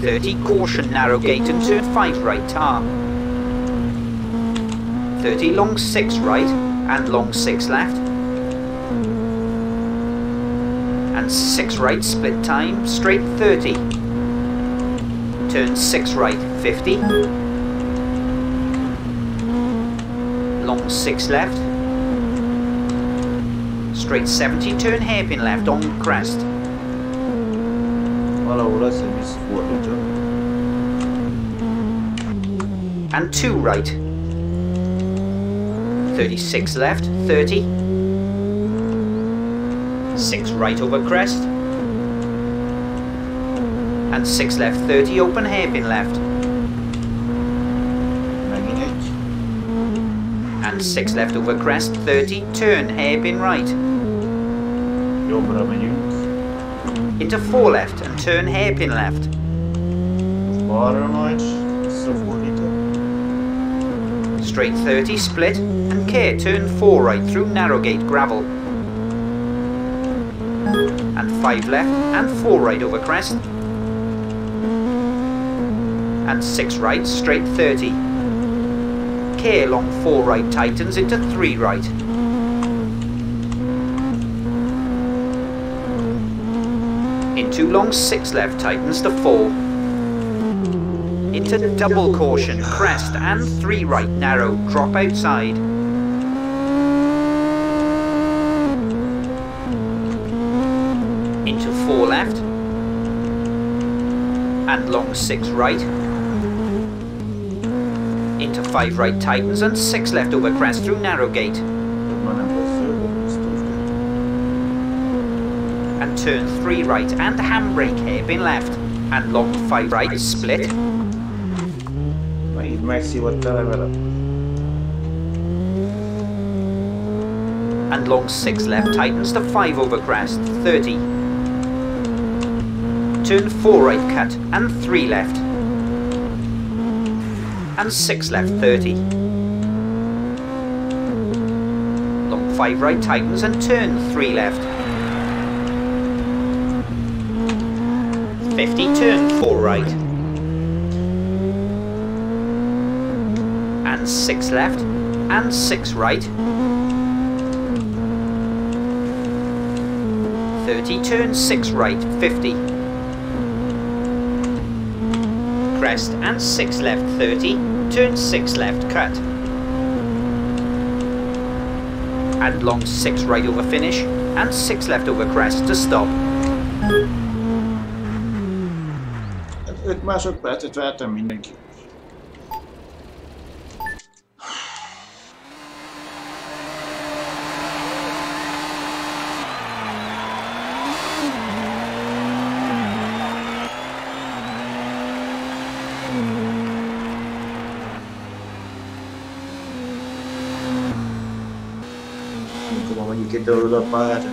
30 caution narrow gate and turn 5 right tar. 30 long 6 right and long 6 left. And 6 right split time straight 30. Turn 6 right 50. Long 6 left. Straight 70 turn hairpin left on crest. Valahol lesz, hogy visszafordítsa. and 2 right. 36 left, 30. 6 right over crest. And 6 left, 30, open hairpin left. And 6 left over crest, 30, turn hairpin right. Into 4 left turn hairpin left. Balra majd. Visszafordítok. Straight 30, split, and K, turn 4 right through narrow gate gravel. And 5 left, and 4 right over crest. And 6 right, straight 30. K along 4 right tightens into 3 right. Long 6 left tightens to 4. into double caution, crest and 3 right narrow, drop outside. Into 4 left. And long 6 right. Into 5 right tightens and 6 left over crest through narrow gate. And turn 3 right and handbrake hairpin left. And long 5 right split. Megszívottál vele? and long 6 left tightens to 5 over crest, 30. Turn 4 right cut and 3 left. And 6 left, 30. Long 5 right tightens and turn 3 left. 50, turn 4 right. And 6 left, and 6 right. 30, turn 6 right, 50. Crest and 6 left, 30, turn 6 left, cut. And long 6 right over finish, and 6 left over crest to stop. Aquest mások vártam mindenki. Como me quité los.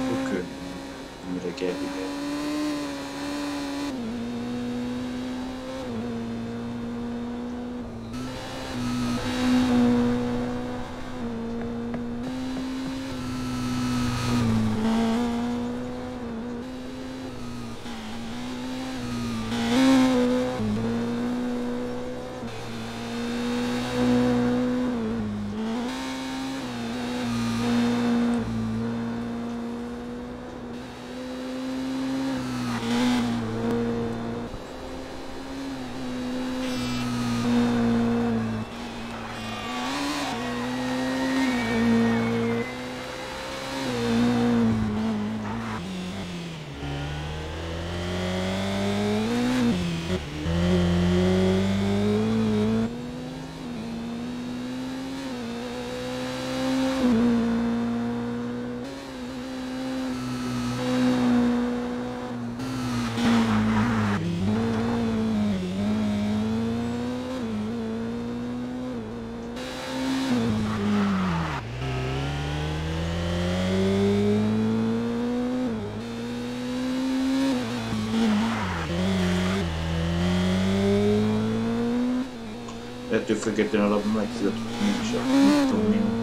kõigepealt nad mõtlesid, et mis on minu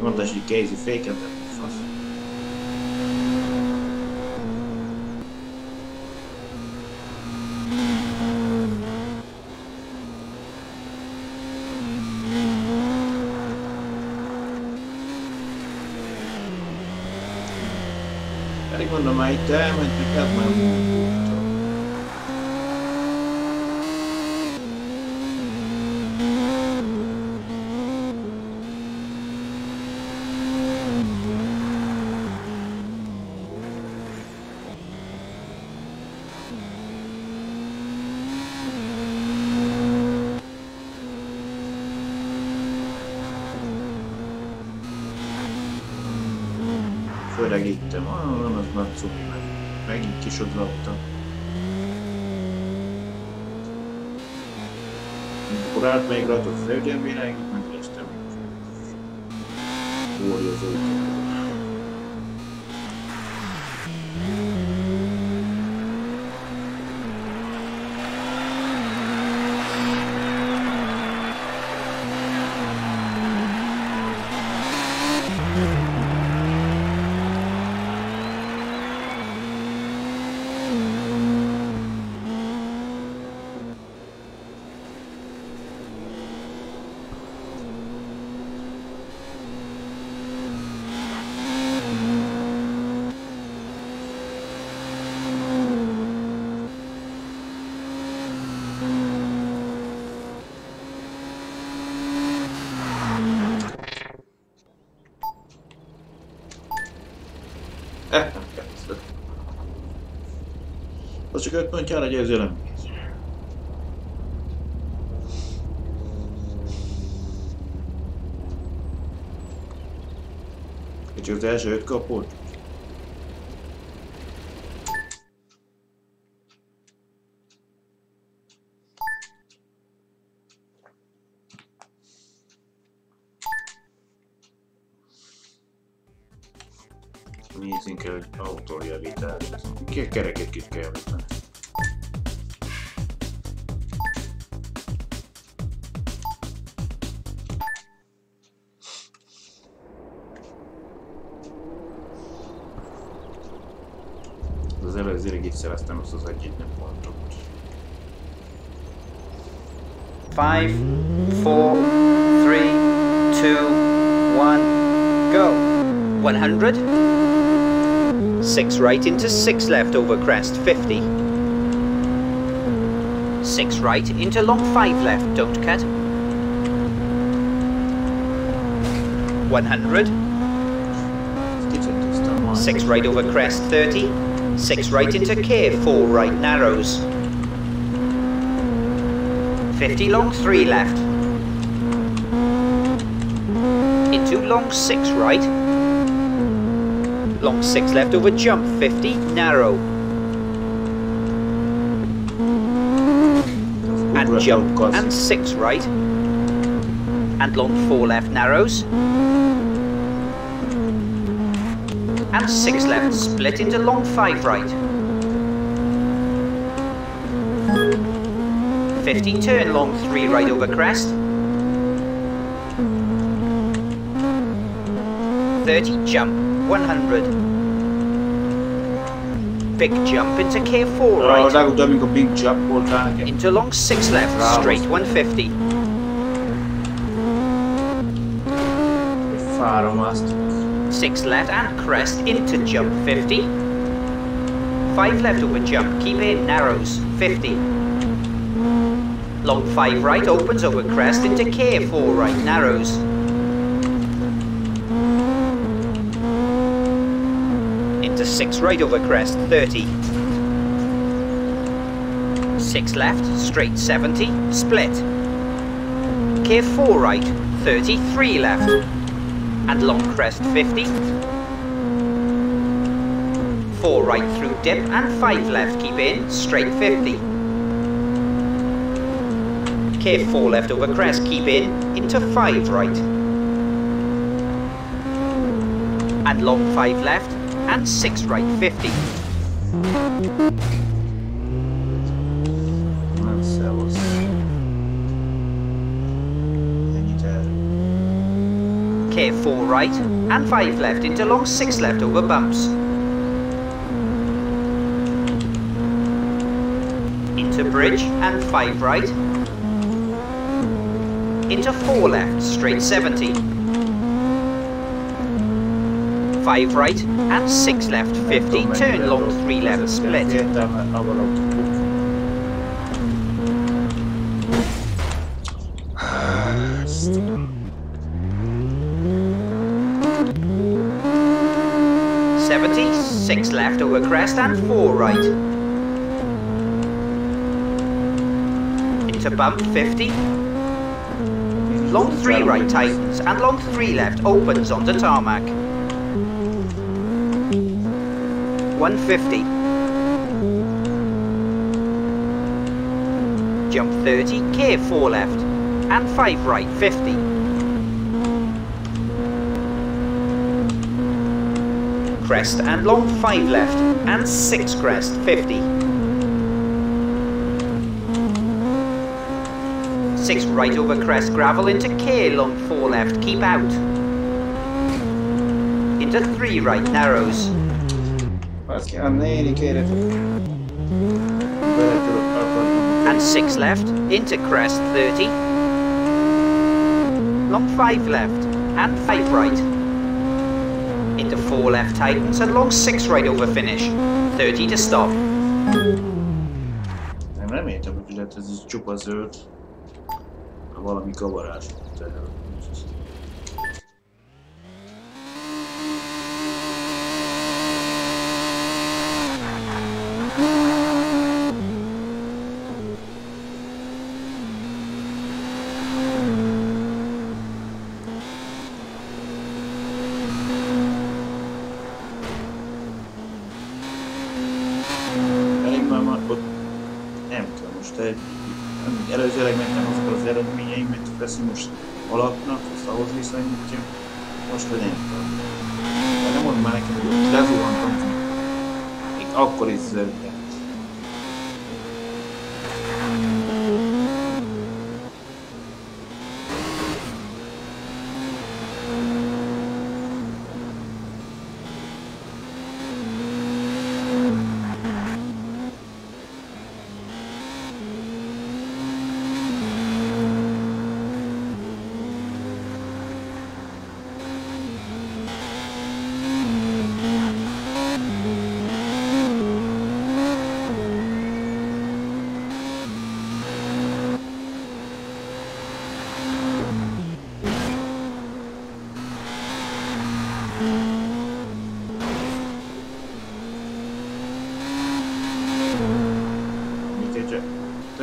case, case'i fake enda kohas. ärge mõelda, ma ei tea, ma ei tea, ma ei tea. brought the third MV9 Az csak 5 pontjára győzőlem. És az első öt kapott? Right into six left over crest, 50. Six right into long five left, don't cut. 100. Six right over crest, 30. Six right into care, four right narrows. 50 long, three left. Into long, six right. Long six left over jump, 50, narrow. And jump, and six right. And long four left narrows. And six left, split into long five right. 50 turn long three right over crest. 30 jump, 100. Big jump into K4 Oh, right. legutóbb, amikor Big Jump voltál nekem. Into long six left, Bravo. straight 150. Far azt. Six left and crest into jump 50. Five left over jump, keep in narrows 50. Long five right opens over crest into K four right narrows. Into six right over crest 30. Six left, straight 70, split. K four right, 33 left and long crest 50. Four right through dip and five left, keep in, straight 50. K four left over crest, keep in, into five right. And long five left, and six right 50. Nem szevasz. Ennyit erre. K four right, and five left, into long six left over bumps. Into bridge and five right. Into four left, straight 70. Five right and six left, 50. Turn long three left, split. Seventy, six left over crest and four right. Into bump, 50. Long three right tightens and long three left opens onto tarmac. 150. Jump 30, K 4 left. And 5 right, 50. Crest and long 5 left. And 6 crest, 50. 6 right over crest, gravel into K long 4 left, keep out. Into 3 right, narrows. Baszki, a néni kérek. Bele tudok akadni. and 6 left, into crest 30, long 5 left, and 5 right, into 4 left tightens, and long 6 right over finish, 30 to stop, Nem reméltem, hogy lehet ez is csupa zöld. Valami kavarás. Akkor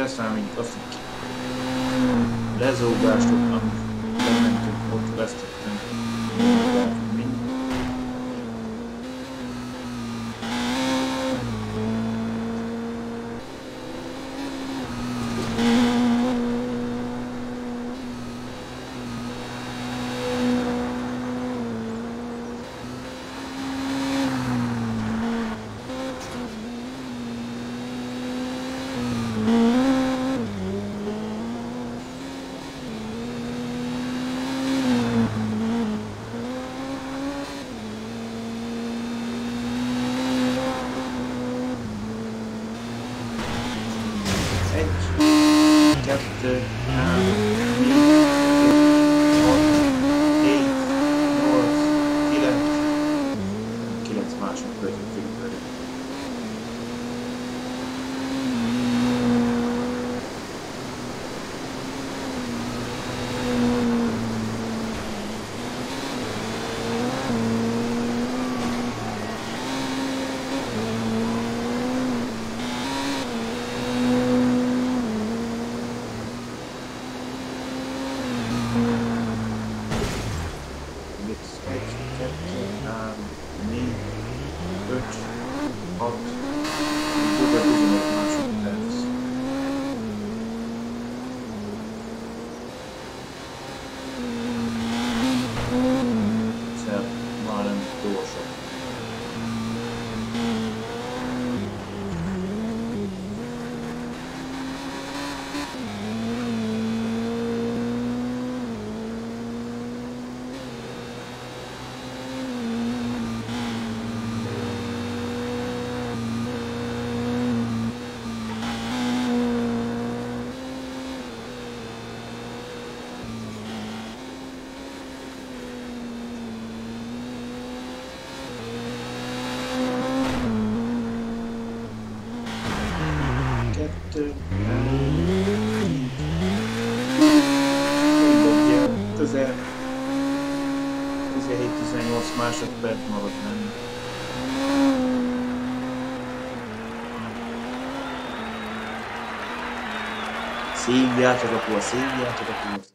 is zöld számít azt, hogy lezógást, Szívjátok a port, szívjátok a port. Hát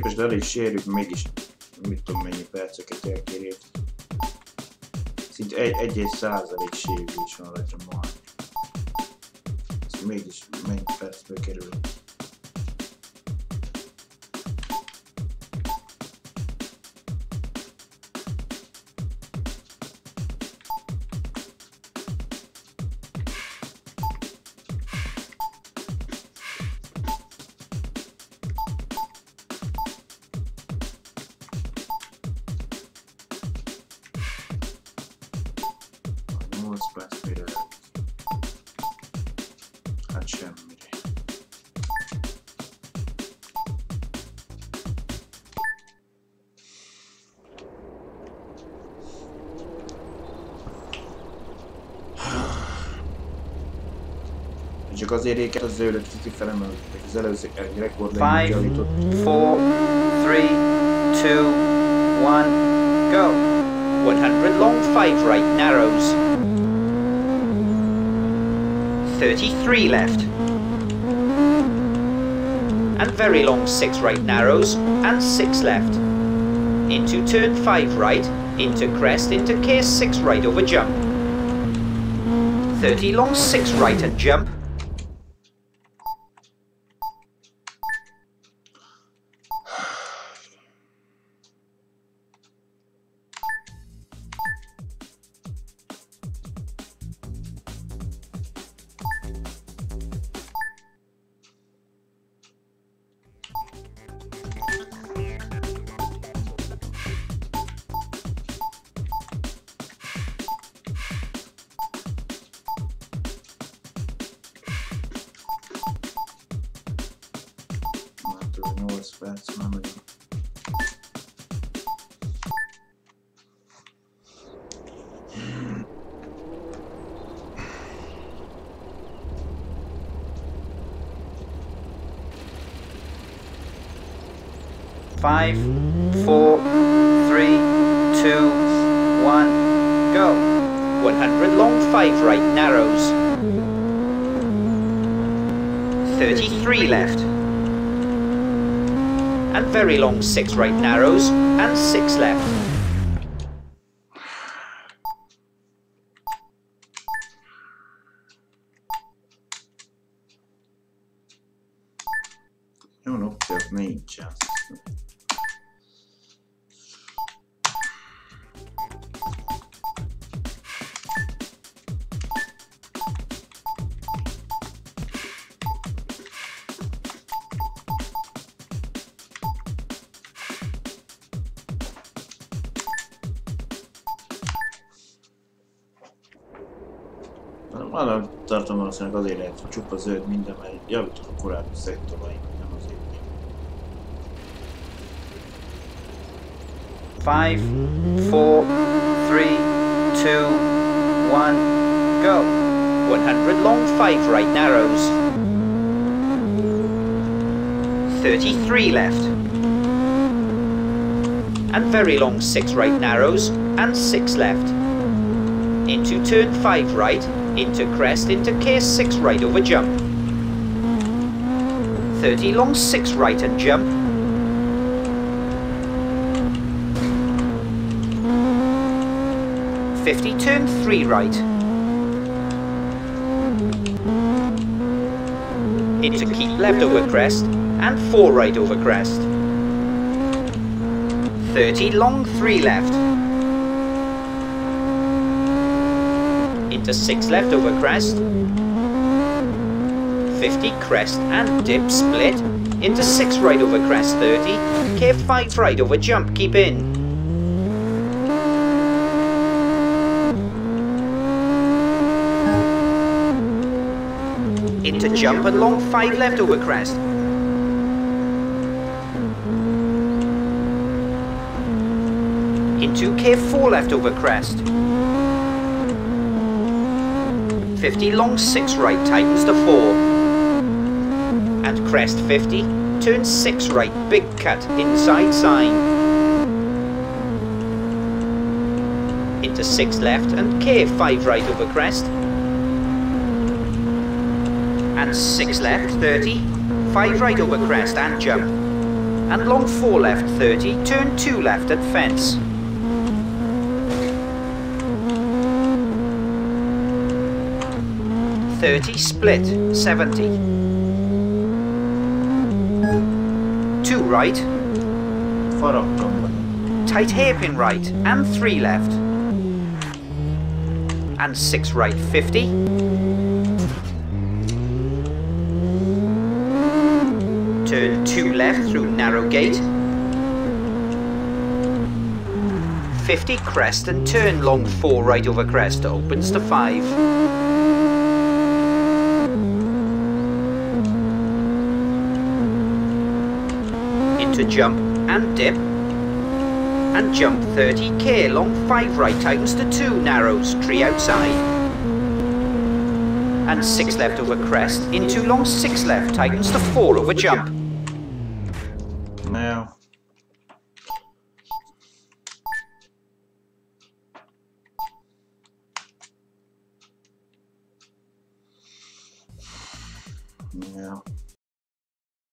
képest el is érjük, mégis mit tudom mennyi perceket elkérjük. Szinte egy, egy, egy százalék sérülés van rajta majd. Ez mégis mennyi percbe kerül. Csak azért réket a zöldöt kifele mellett, az előző egy rekord Five, javított. four, three, two, one, go. 100 long, five right, narrows. 33 left. And very long, six right, narrows, and six left. Into turn five right, into crest, into case six right over jump. 30 long, six right and jump. Six right, narrows, and six left. Valószínűleg azért lehet, hogy csupa zöld minden, mert a korábbi nem azért. Five, four, three, two, one, go. 100 long, five right, narrows. 33 left. And very long, six right, narrows, and six left. Into turn five right, into crest, into case six right over jump. 30 long, six right and jump. Fifty, turn three right. Into keep left over crest and four right over crest. Thirty, long three left. Into six left over crest. 50 crest and dip split into 6 right over crest 30 care 5 right over jump keep in. Into jump and long 5 left over crest. Into K4 left over crest 50 long 6 right tightens to 4 and crest 50, turn 6 right, big cut, inside sign. Into 6 left and K 5 right over crest. And 6 left, 30, 5 right over crest and jump. And long 4 left, 30, turn 2 left at fence. 30 split 70. Two right. Four up. Tight hairpin right and three left. And six right 50. Turn two left through narrow gate. 50 crest and turn long 4 right over crest opens to 5. Jump and dip and jump 30k long 5 right tightens to 2 narrows tree outside and 6 left over crest, into long 6 left, tightens to 4 over jump.